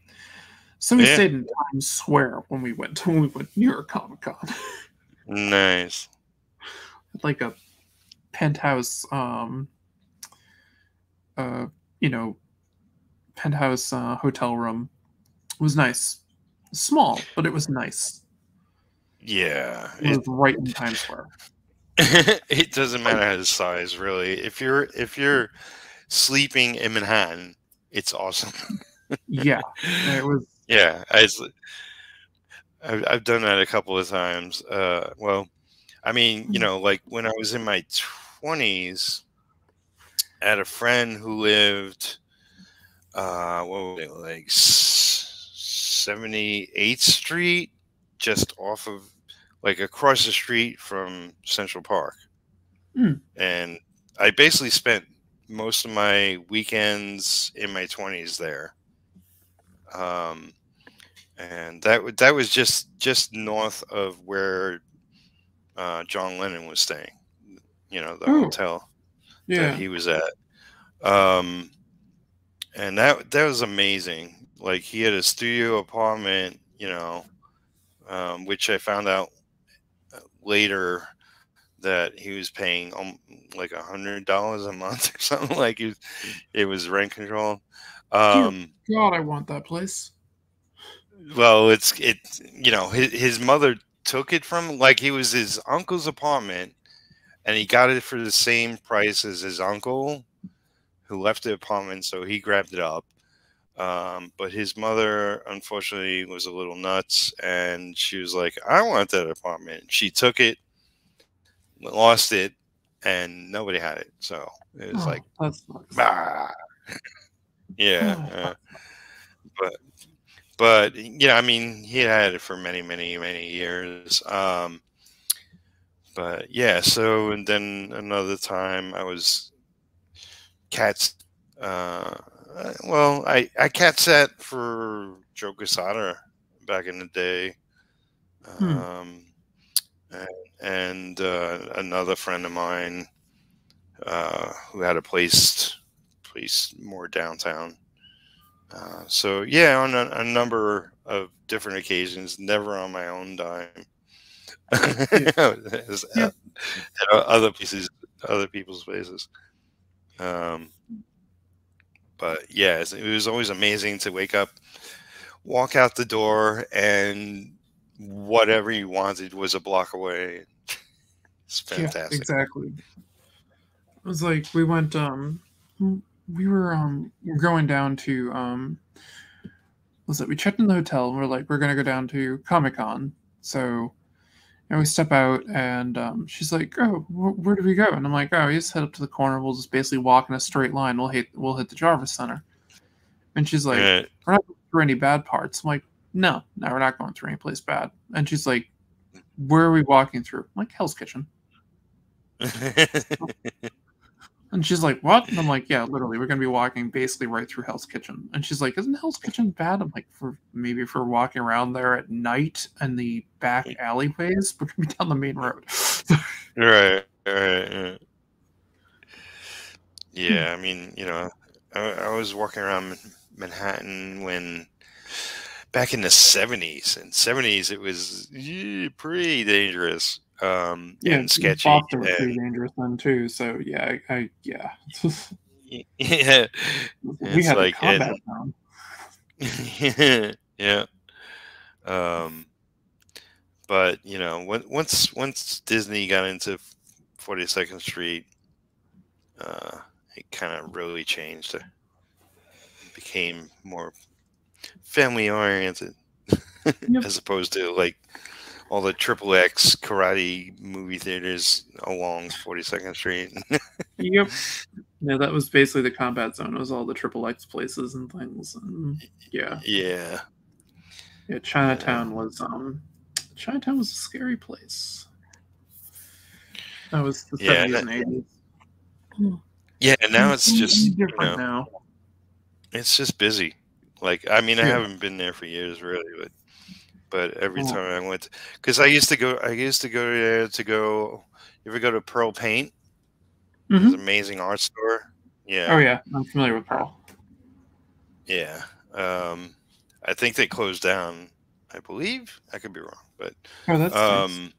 So we Yeah. stayed in Times Square when we went to when we went to New York Comic Con, Nice. like a penthouse, um, uh, you know, penthouse uh, hotel room. It was nice, small, but it was nice. Yeah. It was right in Times Square. It, it doesn't matter the size, really. If you're if you're sleeping in Manhattan, it's awesome. Yeah, it was. Yeah, I, I've, I've done that a couple of times. Uh, well, I mean, you know, like when I was in my twenties, I had a friend who lived, uh, what was it, like Seventy Eighth Street, just off of, like across the street from Central Park, Hmm. and I basically spent most of my weekends in my twenties there. Um, and that that was just just north of where uh, John Lennon was staying. You know, the Oh, hotel Yeah, that he was at. Um, and that that was amazing. Like he had a studio apartment, you know, um, which I found out uh, later that he was paying um, like a hundred dollars a month or something. Like it, it was rent controlled. Um, God, I want that place. well, it's it. You know, his, his mother took it from like he was his uncle's apartment, and he got it for the same price as his uncle, who left the apartment. So he grabbed it up. Um, but his mother, unfortunately, was a little nuts, and she was like, "I want that apartment." She took it, lost it, and nobody had it. So it was Oh, like. yeah. Oh, uh, but but yeah, I mean, he had it for many, many, many years. Um, but yeah, so and then another time I was cats. Uh, uh, well, I I cat sat for Joe Quesada back in the day. Hmm. Um, and, and uh, another friend of mine uh, who had a place place more downtown. Uh, so yeah, on a, a number of different occasions, never on my own dime. As- Yeah. at other pieces, other people's places. Um, but yeah, it was always amazing to wake up, walk out the door, and whatever you wanted was a block away. It's Yeah, fantastic. exactly. It was like we went um we were um we were going down to um was it we checked in the hotel and we're like we're gonna go down to Comic Con. So and we step out and um, she's like, "Oh, wh- where do we go?" And I'm like, "Oh, we just head up to the corner. We'll just basically walk in a straight line. We'll hit we'll hit the Javits Center." And she's like. "We're not going through any bad parts." I'm like, "No, no, we're not going through any place bad." And she's like, "Where are we walking through?" I'm like, "Hell's Kitchen." And she's like, "What?" And I'm like, "Yeah, literally, we're gonna be walking basically right through Hell's Kitchen." And she's like, "Isn't Hell's Kitchen bad?" I'm like, "For maybe if we're walking around there at night and the back alleyways, we're gonna be down the main road." right, right, right. Yeah, I mean, you know, I, I was walking around Manhattan when back in the seventies. In seventies, it was yeah, pretty dangerous. Um, Yeah, and sketchy. Boston was and- pretty dangerous then too. So yeah, I, I yeah, yeah, we It's had like- a combat zone. yeah. Um, but you know, when, once once Disney got into Forty Second Street, uh, it kind of really changed. It became more family oriented, Yep. as opposed to like all the triple X karate movie theaters along Forty Second Street. Yep. Yeah, that was basically the combat zone. It was all the triple X places and things. And yeah, yeah, yeah. Chinatown was um, Chinatown was a scary place. That was the Yeah, seventies that- and eighties. yeah. Now it's just you know, now. it's just busy. Like I mean, I haven't been there for years, really, but but every Oh. time I went, because I used to go, I used to go there to go. You ever go to Pearl Paint? It's Mhm. an amazing art store. Yeah, Oh yeah, I'm familiar with Pearl. yeah. Um, I think they closed down. I believe I could be wrong, but Oh, that's nice. um,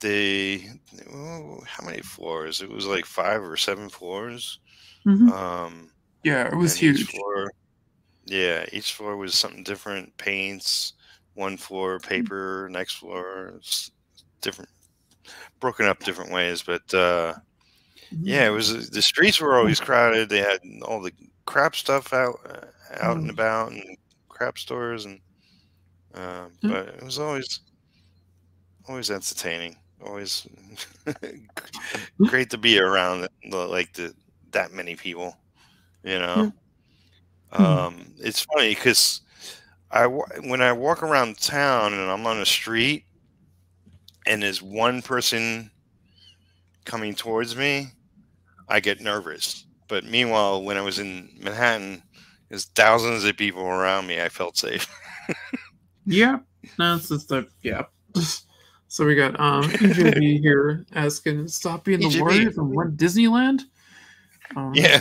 they oh, how many floors? It was like five or seven floors. Mhm. Um, Yeah, it was huge. floor, yeah, each floor was something different. Paints, one floor paper, next floor different, broken up different ways. But uh, yeah, it was the streets were always crowded. They had all the crap stuff out uh, out and Mm. about, and crap stores, and uh, Mm. but it was always always entertaining. Always great to be around like the that many people. You know, Mm. um, it's funny because I when I walk around town and I'm on the street and there's one person coming towards me, I get nervous. But meanwhile, when I was in Manhattan, there's thousands of people around me. I felt safe. Yeah, no, it's just a yeah. So we got um EJB here asking, "Stop being the EJB. warriors and run Disneyland." Um, yeah,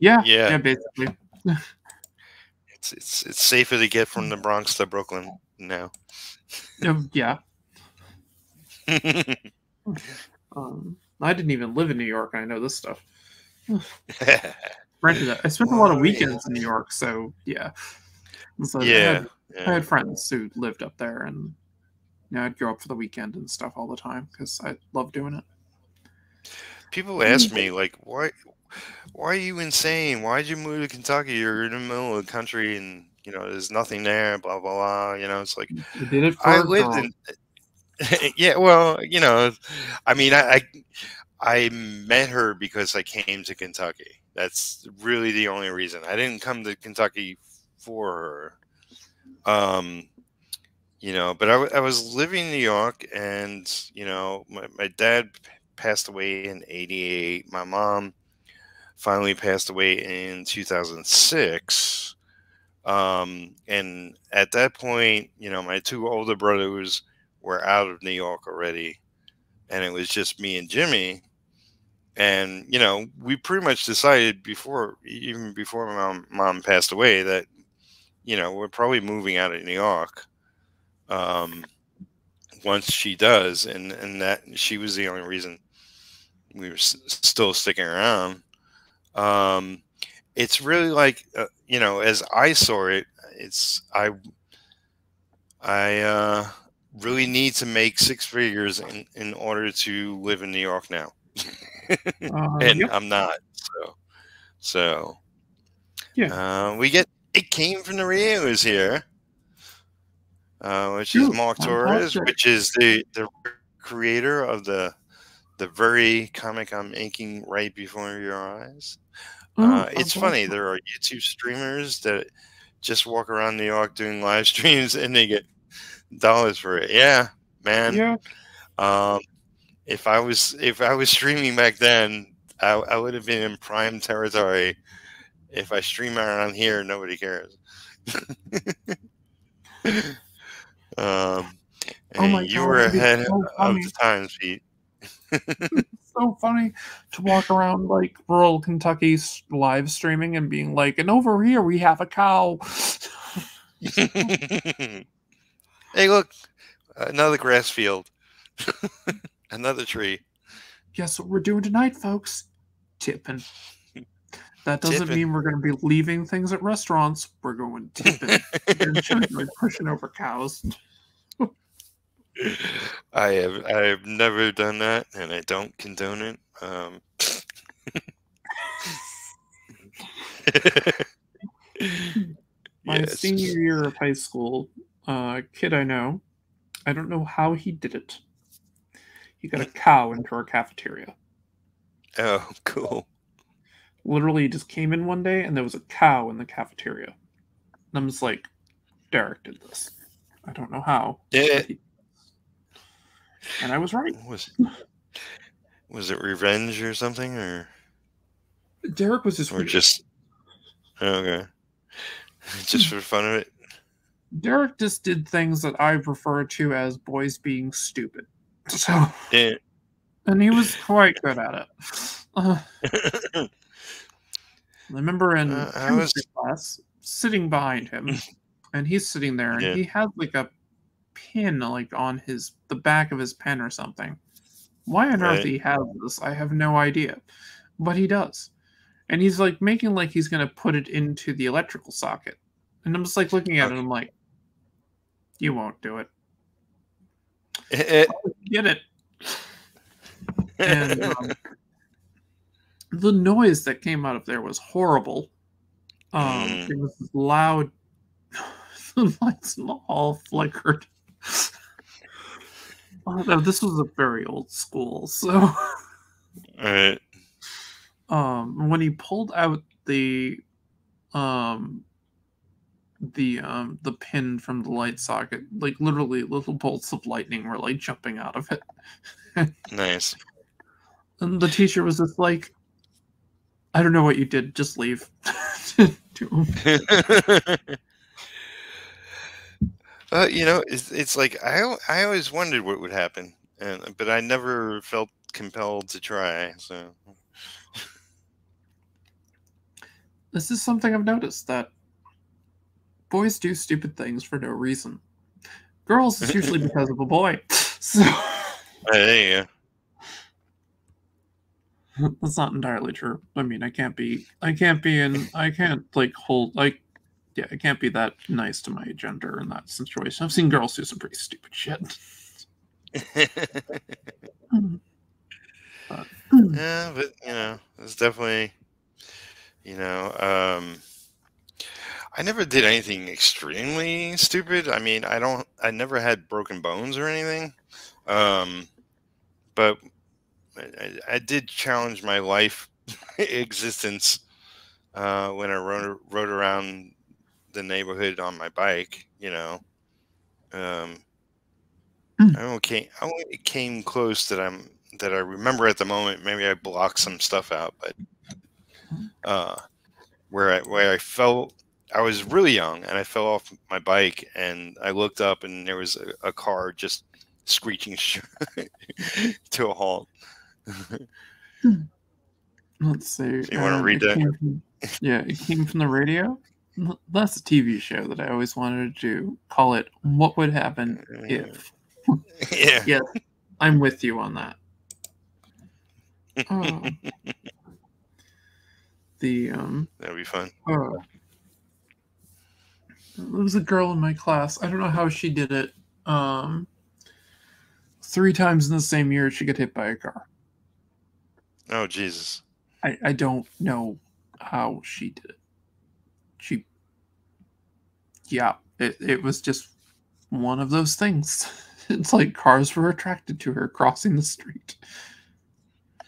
yeah, Yeah. yeah, basically. It's it's it's safer to get from the Bronx to Brooklyn now. Um, yeah, um, I didn't even live in New York. and I know this stuff. Granted, I spent a lot of weekends in New York, so yeah. So I yeah, had, I had friends who lived up there, and you know, I'd go up for the weekend and stuff all the time because I love doing it. People ask me like, why, why are you insane? Why'd you move to Kentucky? You're in the middle of the country, and you know there's nothing there. Blah blah blah. You know, it's like I did it for I lived in. yeah, well, you know, I mean, I, I I met her because I came to Kentucky. That's really the only reason. I didn't come to Kentucky for her. Um, you know, but I was living in New York, and you know, my, my dad passed away in '88. My mom finally passed away in 2006. Um, and at that point, you know, my two older brothers were out of New York already, and it was just me and Jimmy. And you know, we pretty much decided before, even before my mom, passed away, that you know we're probably moving out of New York. Um, once she does, and and that she was the only reason we were still sticking around. Um, it's really like uh, you know, as I saw it, it's I I uh, really need to make six figures in, in order to live in New York now, Uh, and yep. I'm not. So, so Yeah. uh, we get it came from the Rios here, uh, which is Mark Torres, which is the the creator of the the very comic I'm inking right before your eyes. Oh, Uh, it's funny. There are YouTube streamers that just walk around New York doing live streams and they get dollars for it. Yeah, man. Yeah, Um, if I was if I was streaming back then, I, I would have been in prime territory. If I stream around here, nobody cares. um, Oh my you God, were ahead so of the times, Pete. so funny to walk around like rural Kentucky live streaming and being like, and over here we have a cow. hey, look, another grass field. Another tree. Guess what we're doing tonight, folks? Tipping. That doesn't mean we're going to be leaving things at restaurants. We're going tipping. and pushing over cows. I have I have never done that, and I don't condone it. Um, My yes. senior year of high school, uh, a kid I know, I don't know how he did it. He got a cow into our cafeteria. Oh, cool. Literally, just came in one day and there was a cow in the cafeteria. And I'm just like, Derek did this. I don't know how. Yeah. he- And I was right. Was was it revenge or something, or Derek was just or weird. just okay, just for the fun of it? Derek just did things that I refer to as boys being stupid. So, Yeah. and he was quite good at it. Uh, I remember in Uh, I was- class sitting behind him, and he's sitting there, and Yeah. he had like a pin like on his the back of his pen or something. Why on earth Right. he has this, I have no idea, but he does, and he's like making like he's gonna put it into the electrical socket, and I'm just like looking at it, I'm like, you won't do it. Eh, Get it? and um, the noise that came out of there was horrible. Um, Mm. It was loud. the lights in the hall flickered. Oh, no, this was a very old school, so Alright. um, when he pulled out the um the um the pin from the light socket, like literally little bolts of lightning were like jumping out of it. Nice. And the teacher was just like, I don't know what you did, just leave. Uh, you know, it's, it's like I I always wondered what would happen, and but I never felt compelled to try. So this is something I've noticed that boys do stupid things for no reason. Girls, it's usually because of a boy. So hey, that's not entirely true. I mean, I can't be, I can't be in, I can't like hold, like, yeah, I can't be that nice to my gender in that situation. I've seen girls do some pretty stupid shit. But, Yeah, but you know, it's definitely, you know, um, I never did anything extremely stupid. I mean, I don't, I never had broken bones or anything, um, but I, I- did challenge my life existence uh, when I rode rode around the neighborhood on my bike. You know, um, Mm. I only came, I only came close that I'm that I remember at the moment. Maybe I blocked some stuff out, but uh, where I where I fell, I was really young and I fell off my bike and I looked up and there was a, a car just screeching to a halt. Let's see. you wanna um, read that? came from- yeah, it came from the radio. That's a TV show that I always wanted to do. Call it "What Would Happen If." yeah. Yes, I'm with you on that. Oh. the um, That'd be fun. uh, there was a girl in my class. I don't know how she did it. Um, three times in the same year, she got hit by a car. Oh Jesus. I, I don't know how she did it. Yeah, it, it was just one of those things. It's like cars were attracted to her crossing the street.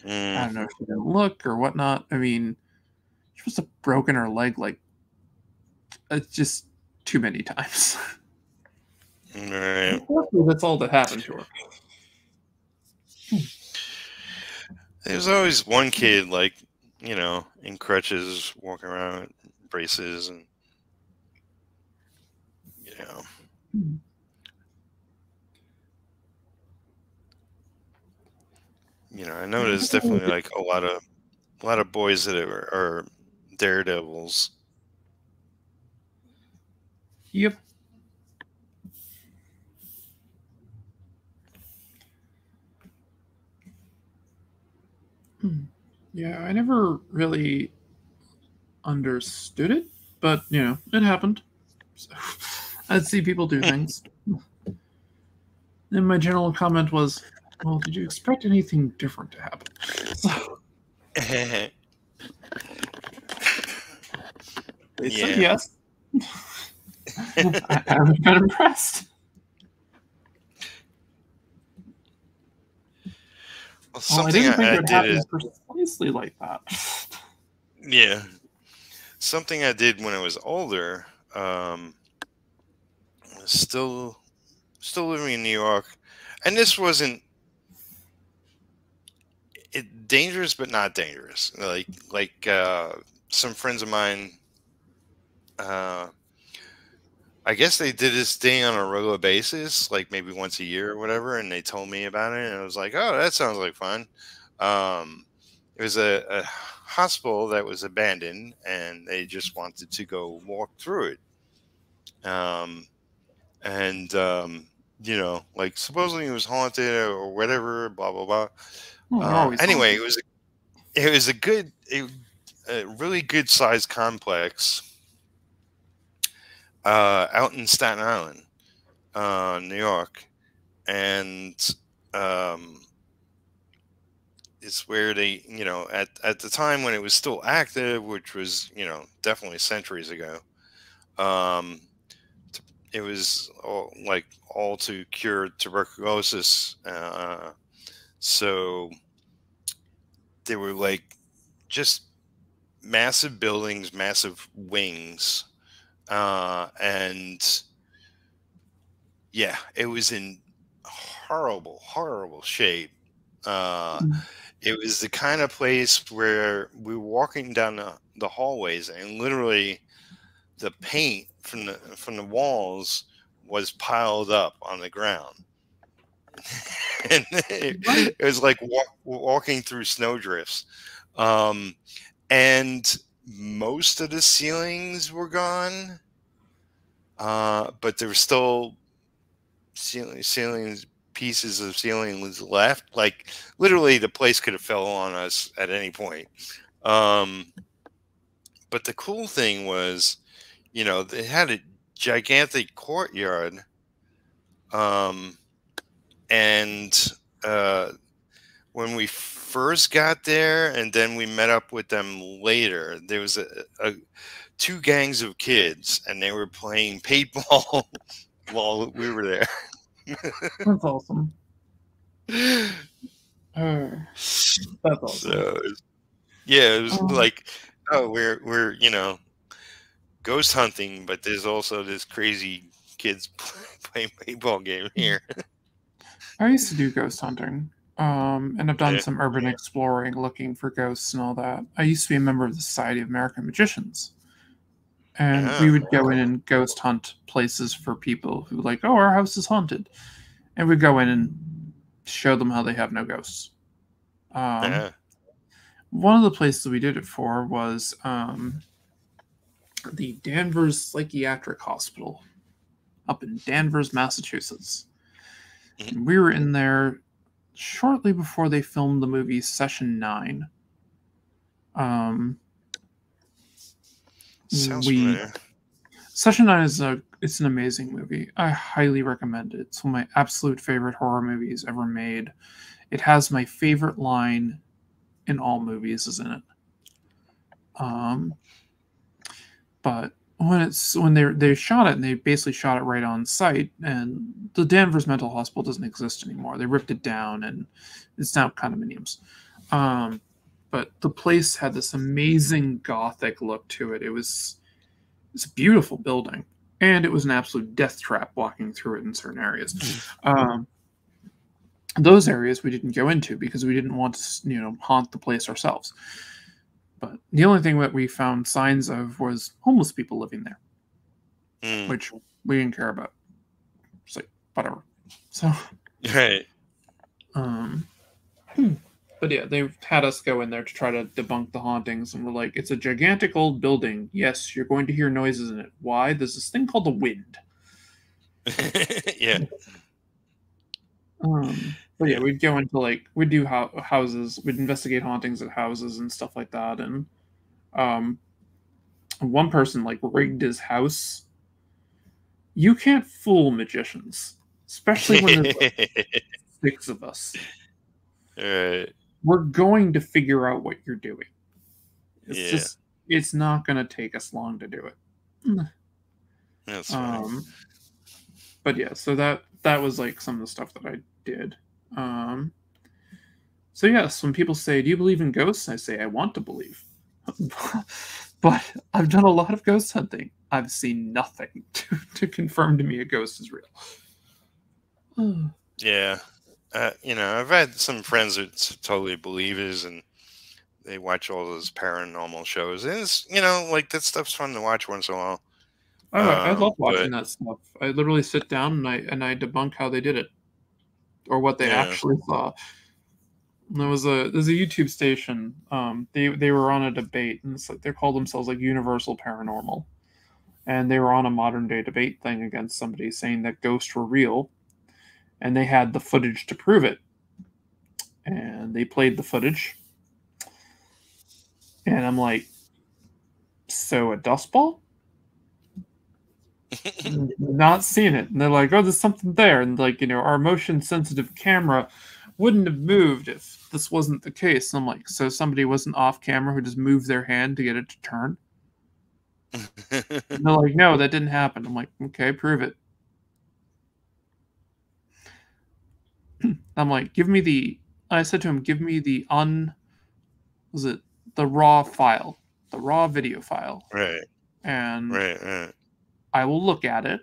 I Mm, don't know if she didn't look or whatnot. I mean, she must have broken her leg like it's just too many times. all right. That's all that happened to her. There's always one kid like you know in crutches, walking around braces, and yeah. You know, I know there's definitely like a lot of a lot of boys that are, are daredevils. Yep. Hmm. Yeah, I never really understood it, but you know, it happened. So. I'd see people do things. And my general comment was, well, did you expect anything different to happen? So, they said yes. I, I'm kind of impressed. Well, Well, I didn't think I it would did happen is precisely like that. yeah, something I did when I was older. Um, still, still living in New York, and this wasn't it dangerous, but not dangerous. Like like uh, some friends of mine. Uh, I guess they did this thing on a regular basis, like maybe once a year or whatever, and they told me about it, and I was like, "Oh, that sounds like fun." Um, it was a, a hospital that was abandoned, and they just wanted to go walk through it. Um, and um, you know, like supposedly it was haunted or whatever, blah blah blah. They're Uh, anyway, it was a, it was a good, a, a really good sized complex uh, out in Staten Island, uh, New York, and um, it's where they, you know, at at the time when it was still active, which was you know definitely centuries ago. Um, it was all, like all to cure tuberculosis. Uh, so they were like just massive buildings, massive wings, uh, and yeah, it was in horrible, horrible shape. Uh, Mm. it was the kind of place where we were walking down the, the hallways, and literally the paint from the from the walls was piled up on the ground. and it, it was like walk, walking through snowdrifts. Um, and most of the ceilings were gone, uh, but there were still ceiling, ceilings pieces of ceilings left. Like literally, the place could have fell on us at any point. Um, but the cool thing was, you know, they had a gigantic courtyard, um, and uh, when we first got there, and then we met up with them later, there was a, a two gangs of kids, and they were playing paintball while we were there. That's awesome. That's awesome. So yeah, it was Um, like, oh, we're we're you know, ghost hunting, but there's also this crazy kids playing paintball game here. I used to do ghost hunting. Um, and I've done Yeah. some urban exploring, looking for ghosts and all that. I used to be a member of the Society of American Magicians. And we would go in and ghost hunt places for people who like, oh, our house is haunted. And we'd go in and show them how they have no ghosts. Um, yeah. one of the places we did it for was um, the Danvers Psychiatric Hospital up in Danvers, Massachusetts. Mhm. And we were in there shortly before they filmed the movie Session 9. Um, Sounds we- familiar. Session 9 is a it's an amazing movie. I highly recommend it. It's one of my absolute favorite horror movies ever made. It has my favorite line in all movies is in it. Um but when it's when they they shot it and they basically shot it right on site and the Danvers Mental Hospital doesn't exist anymore. They ripped it down and it's now condominiums. Um but the place had this amazing gothic look to it. It was it's a beautiful building, and it was an absolute death trap walking through it in certain areas. Um, those areas we didn't go into because we didn't want to, you know, haunt the place ourselves. But the only thing that we found signs of was homeless people living there, Mm, which we didn't care about. It's like whatever. So, right. um, hmm. but yeah, they had us go in there to try to debunk the hauntings, and we're like, it's a gigantic old building. Yes, you're going to hear noises in it. Why? There's this thing called the wind. yeah. Um, but yeah, we'd go into like we'd do ho- houses, we'd investigate hauntings at houses and stuff like that, and um, one person like rigged his house. You can't fool magicians, especially when there's like, six of us. right. We're going to figure out what you're doing. It's Yeah. just it's not going to take us long to do it. That's funny. Um, but yeah, so that that was like some of the stuff that I did. Um, so yes, when people say, "Do you believe in ghosts?" I say, "I want to believe," but I've done a lot of ghost hunting. I've seen nothing to, to confirm to me a ghost is real. Yeah. Uh, you know, I've had some friends that's totally believers and they watch all those paranormal shows. And it's, you know, like that stuff's fun to watch once in a while. Oh, I Um, love watching but- that stuff. I literally sit down and I and I debunk how they did it, or what they Yeah. actually saw. And there was a there's a YouTube station. Um, they they were on a debate, and it's like they call themselves like Universal Paranormal, and they were on a modern day debate thing against somebody saying that ghosts were real, and they had the footage to prove it, and they played the footage, and I'm like, so a dust ball not seen it. And they're like, oh, there's something there. And like, you know, our motion sensitive camera wouldn't have moved if this wasn't the case. And I'm like, so somebody wasn't off camera who just moved their hand to get it to turn? And they're like, no, that didn't happen. I'm like, okay, prove it. I'm like, give me the I said to him, give me the un was it the raw file, the raw video file. right, And right, right. I will look at it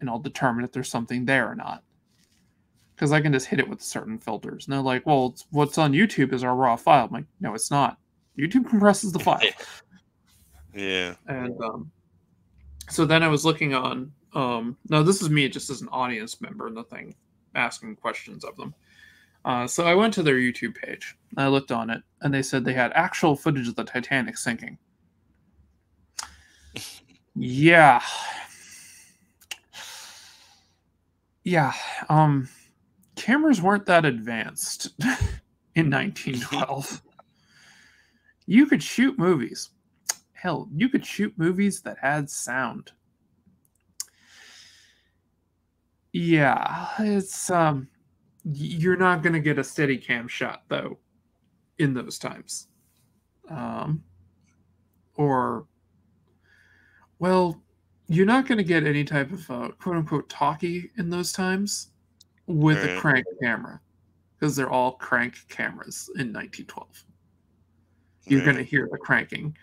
and I'll determine if there's something there or not. Because I can just hit it with certain filters. And they're like, well, it's, what's on YouTube is our raw file. I'm like, no, it's not. YouTube compresses the file. Yeah. and um, so then I was looking on. Um, no, this is me just as an audience member in the thing, asking questions of them. Uh, so I went to their YouTube page. I looked on it, and they said they had actual footage of the Titanic sinking. Yeah. Yeah. Um, cameras weren't that advanced in 1912. you could shoot movies. Hell, you could shoot movies that had sound. Yeah, it's um you're not going to get a steady cam shot though in those times. Um or well, you're not going to get any type of uh, quote unquote talkie in those times with a crank camera because they're all crank cameras in 1912 you're right. going to hear the cranking.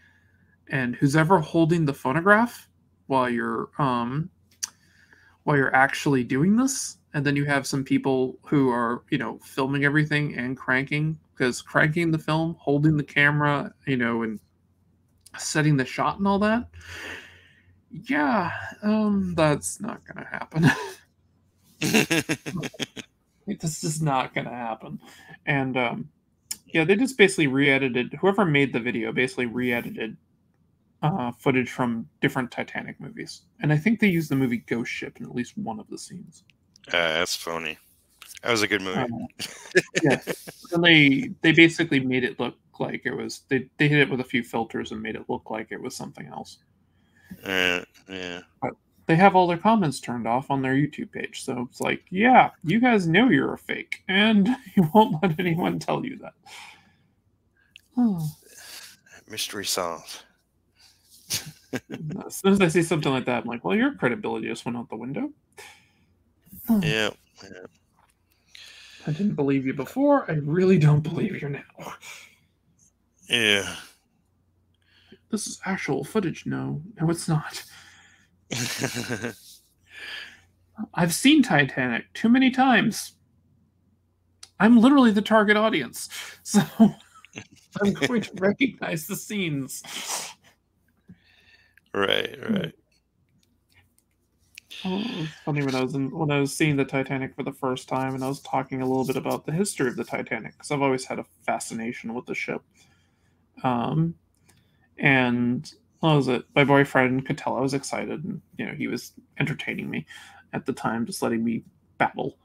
And who's ever holding the phonograph while you're um while you're actually doing this and then you have some people who are you know filming everything and cranking because cranking the film holding the camera you know and setting the shot and all that yeah um that's not gonna happen this is not going to happen. And um, yeah, they just basically re-edited. Whoever made the video basically re-edited uh, footage from different Titanic movies, and I think they used the movie Ghost Ship in at least one of the scenes. Uh, that's funny. That was a good movie. Uh, yeah, and they they basically made it look like it was they they hit it with a few filters and made it look like it was something else. Uh, yeah. They have all their comments turned off on their YouTube page, so it's like, yeah, you guys know you're a fake, and you won't let anyone tell you that. Oh. Mystery solved. As soon as I see something like that, I'm like, well, your credibility just went out the window. Hmm. Yeah. I didn't believe you before. I really don't believe you now. Yeah. This is actual footage. No, no, it's not. I've seen Titanic too many times. I'm literally the target audience. So I'm going to recognize the scenes. right, right. Oh, it was funny when I was in, when I was seeing the Titanic for the first time, and I was talking a little bit about the history of the Titanic because I've always had a fascination with the ship. Um, and what was it? My boyfriend could tell I was excited, and you know he was entertaining me at the time, just letting me babble.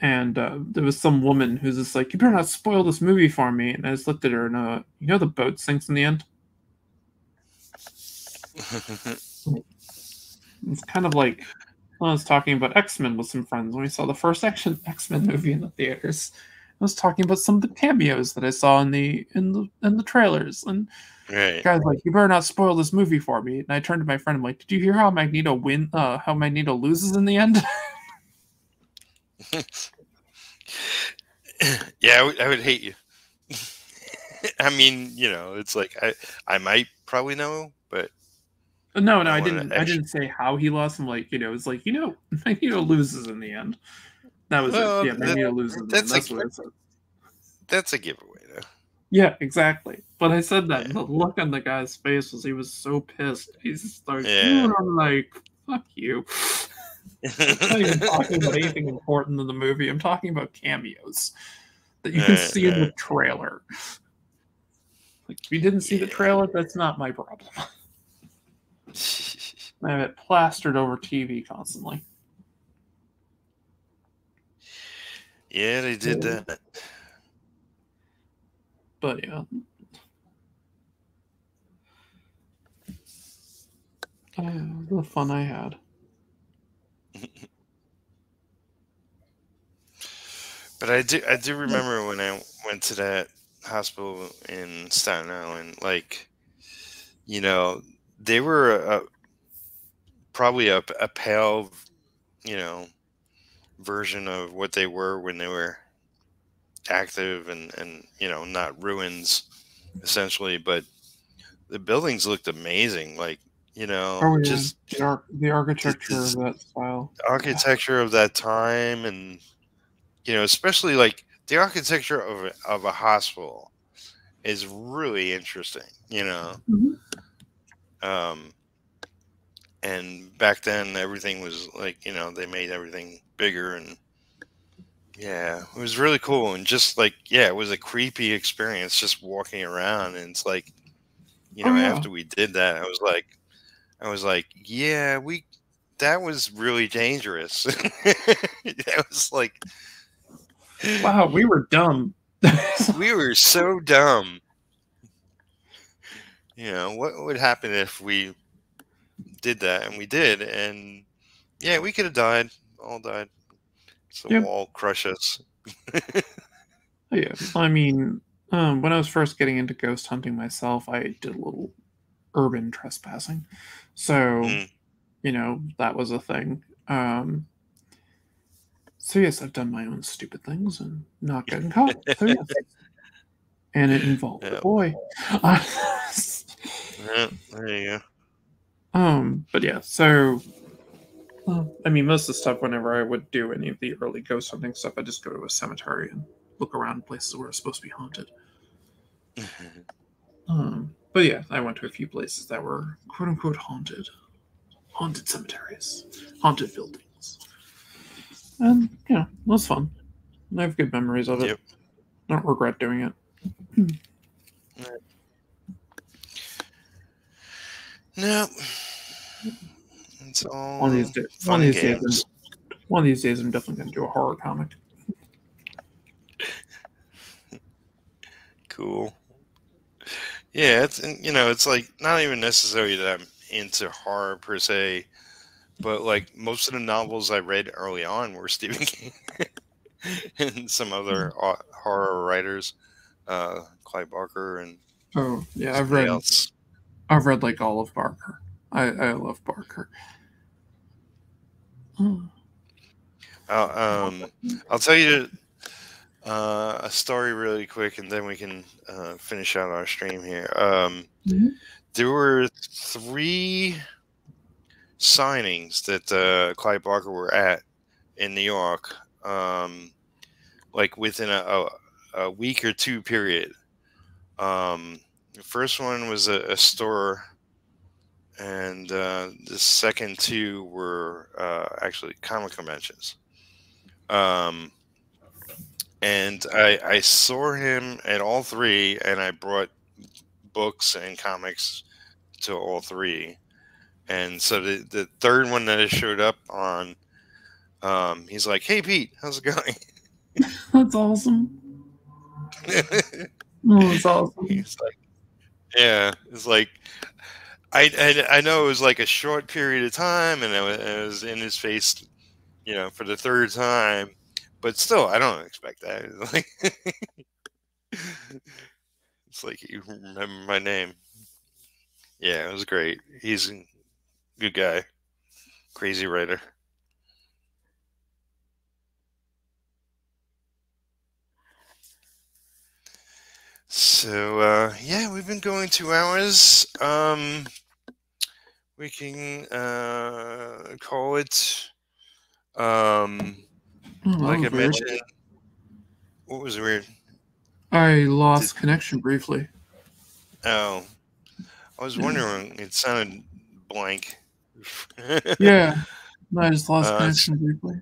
and uh, there was some woman who's just like, "You better not spoil this movie for me." And I just looked at her, and uh, you know, the boat sinks in the end. it's kind of like I was talking about X Men with some friends when we saw the first action X Men movie in the theaters. I was talking about some of the cameos that I saw in the in the in the trailers, and right. guys like, "You better not spoil this movie for me." And I turned to my friend, I'm like, "Did you hear how Magneto win? Uh, how Magneto loses in the end?" yeah, I would, would hate you. I mean, you know, it's like I I might probably know, but no, no, I, I didn't. I didn't say how he lost. I'm like, you know, it's like you know, Magneto loses in the end. That was well, it. Yeah, Magneto loses. That's, that's a, what I said. That's a giveaway, though. Yeah, exactly. But I said that. Yeah. The look on the guy's face was he was so pissed. He's like, yeah. I'm like, fuck you. I'm not even talking about anything important in the movie. I'm talking about cameos that you can see in the trailer. Like, if you didn't see the trailer, that's not my problem. I have it plastered over TV constantly. Yeah, they did that. But yeah. Uh, the fun I had. but I do I do remember when I went to that hospital in Staten Island, like, you know, they were a, probably a, a pale, you know, version of what they were when they were active and and you know not ruins essentially but the buildings looked amazing like you know oh, yeah. just the, ar- the architecture of that style architecture yeah. of that time and you know especially like the architecture of a, of a hospital is really interesting you know mm-hmm. um and back then everything was like you know they made everything bigger and yeah it was really cool and just like yeah it was a creepy experience just walking around and it's like you oh, know oh, yeah. after we did that i was like i was like yeah we that was really dangerous. That was like wow we were dumb. We were so dumb. You know what would happen if we did that? And we did and yeah we could have died all died. So yep. wall crush us. yeah, I mean, um, when I was first getting into ghost hunting myself, I did a little urban trespassing. So, mm. you know, that was a thing. Um, so yes, I've done my own stupid things and not getting caught. So yes. and it involved a boy. yeah, there you go. Um, but yeah, so I mean, most of the stuff, whenever I would do any of the early ghost hunting stuff, I just go to a cemetery and look around places where it's supposed to be haunted. um, but yeah, I went to a few places that were quote unquote haunted. Haunted cemeteries, haunted buildings. And, yeah, it was fun. I have good memories of it. Yep. I don't regret doing it. no. It's one of these days. One of these days. One of these days, I'm definitely going to do a horror comic. cool. Yeah, it's you know, it's like not even necessarily that I'm into horror per se, but like most of the novels I read early on were Stephen King and some other hmm. horror writers, uh, Clive Barker and oh yeah, I've read else. I've read like all of Barker. I I love Barker. I'll, um, I'll tell you uh, a story really quick, and then we can uh, finish out our stream here. Um, mm-hmm. There were three signings that uh, Clive Barker were at in New York, um, like within a, a, a, week or two period. Um, the first one was a, a store and uh, the second two were uh, actually comic conventions. Um, and I, I saw him at all three, and I brought books and comics to all three. And so the, the third one that I showed up on, Um, he's like, "Hey Pete, how's it going?" That's awesome. Oh, that's awesome. he's like, "Yeah." It's like, I, I I know it was like a short period of time, and it was, was in his face, you know, for the third time. But still, I don't expect that. It's like, it's like you remember my name. Yeah, it was great. He's a good guy, crazy writer. So uh, yeah, we've been going two hours. Um, we can uh, call it. Um, Oh, like I weird. mentioned, what was weird? I lost connection briefly. Oh, I was wondering. It sounded blank. Yeah, I just lost Uh, connection briefly.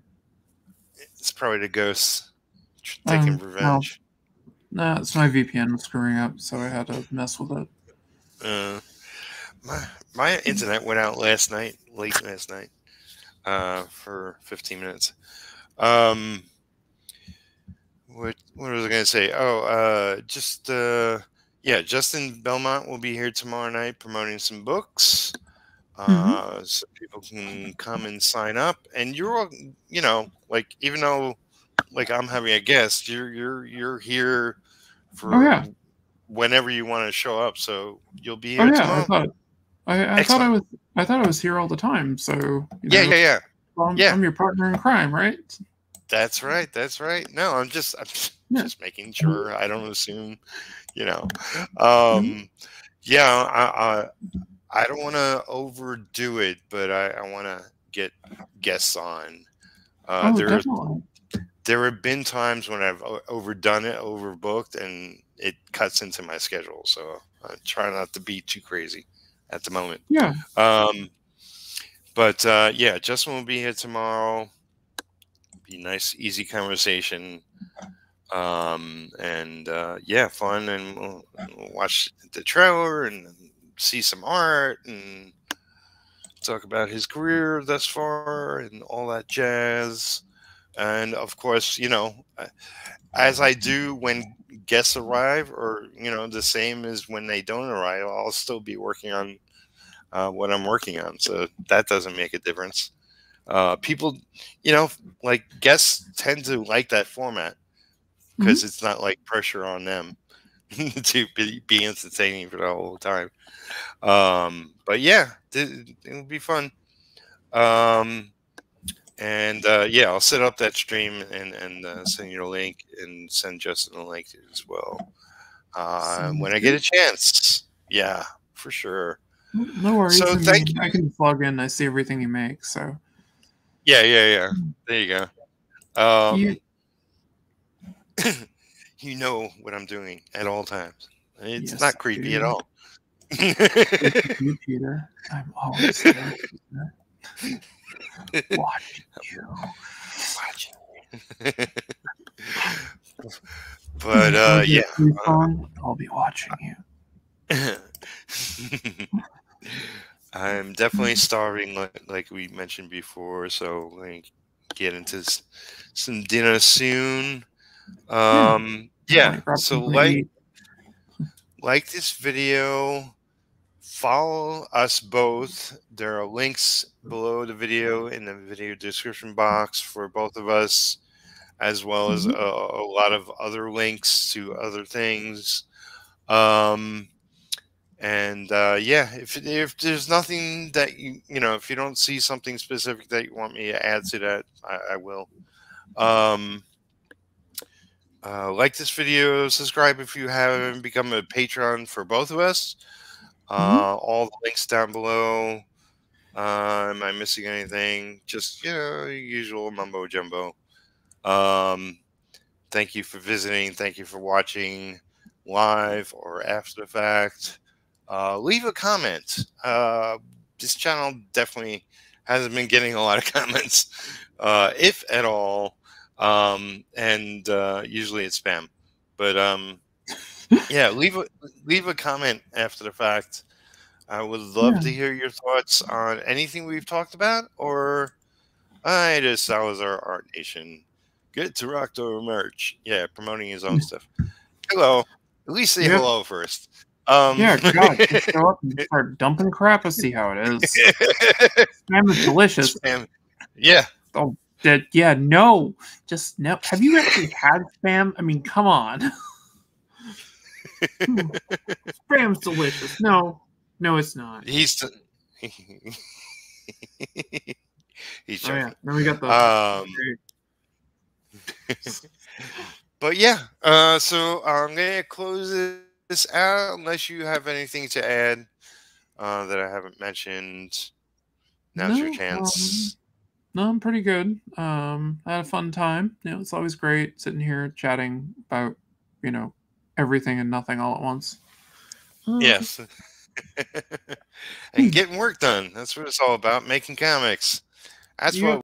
it's probably the ghosts taking Um, revenge. Nah, it's my VPN was screwing up, so I had to mess with it. Uh, my my internet went out last night, late last night, uh, for 15 minutes. Um, what what was I gonna say? Oh, uh, just uh, yeah, Justin Belmont will be here tomorrow night promoting some books. Uh, so people can come and sign up, and you're all, you know, like even though, like I'm having a guest, you're you're you're here for Oh, yeah. whenever you want to show up. So you'll be Oh here yeah, I tomorrow. I, I thought I was I thought I was here all the time. So Yeah, know, yeah, yeah. I'm, yeah. I'm your partner in crime, right? That's right. That's right. No, I'm just I'm just, Yeah. making sure I don't assume, you know. Um yeah, I I, I don't want to overdo it, but I, I want to get guests on. Uh, oh, there definitely. there have been times when I've overdone it, overbooked, and it cuts into my schedule. So I try not to be too crazy at the moment. Yeah. Um, but uh, yeah, Justin will be here tomorrow. Be nice, easy conversation. Um, and uh, yeah, fun, and we'll, we'll watch the trailer and see some art and talk about his career thus far and all that jazz. And of course, you know, as I do when guests arrive, or you know, the same as when they don't arrive, I'll still be working on uh, what I'm working on. So that doesn't make a difference. Uh, people, you know, like guests tend to like that format because it's not like pressure on them to be, be entertaining for the whole time. Um, but yeah, it, it'll be fun. Um, and uh, yeah, I'll set up that stream and and uh, send you a link and send Justin a link as well uh, when I get a chance. Yeah, for sure. No worries. So I mean, thank I can log in. I see everything you make. So Yeah, yeah, yeah. There you go. Um, you, you know what I'm doing at all times. It's Yes, not creepy at do. all. you, Peter, I'm always there. Watching you. Watching. but uh, yeah, sleep on, I'll be watching you. I'm definitely starving, like, like we mentioned before. So like, get into s- some dinner soon. Um, yeah. Grab So like, like this video follow us both there are links below the video in the video description box for both of us as well as a, Mhm. a lot of other links to other things um and uh yeah if if there's nothing that you you know if you don't see something specific that you want me to add to that i, I will um uh, like this video, subscribe if you haven't, become a patron for both of us. Uh, all the links down below. Uh, am I missing anything? Just you know, usual mumbo jumbo. Um, thank you for visiting. Thank you for watching live or after the fact. Uh, leave a comment. Uh, this channel definitely hasn't been getting a lot of comments, uh, if at all um, and uh, usually it's spam. But um, yeah, leave a leave a comment after the fact. I would love Yeah. to hear your thoughts on anything we've talked about, or Hi to Salazar Art Nation. Get to Rocktober merch. Yeah, promoting his own stuff. Hello. At least say Yeah. hello first. Um, Yeah, God, just show up and start dumping crap and see how it is. Spam is delicious. Spam. Yeah. That yeah, no, just no. Have you actually had spam? I mean, come on. Spam's delicious. No, no, it's not. He's he's Oh yeah, then we got the. Um, but yeah, uh, so I'm gonna close this out unless you have anything to add uh, that I haven't mentioned. Now's your No, chance. no, I'm pretty good. Um, I had a fun time. You know, it's always great sitting here chatting about, you know, everything and nothing all at once. Yes, and getting work done. That's what it's all about. Making comics. That's You- what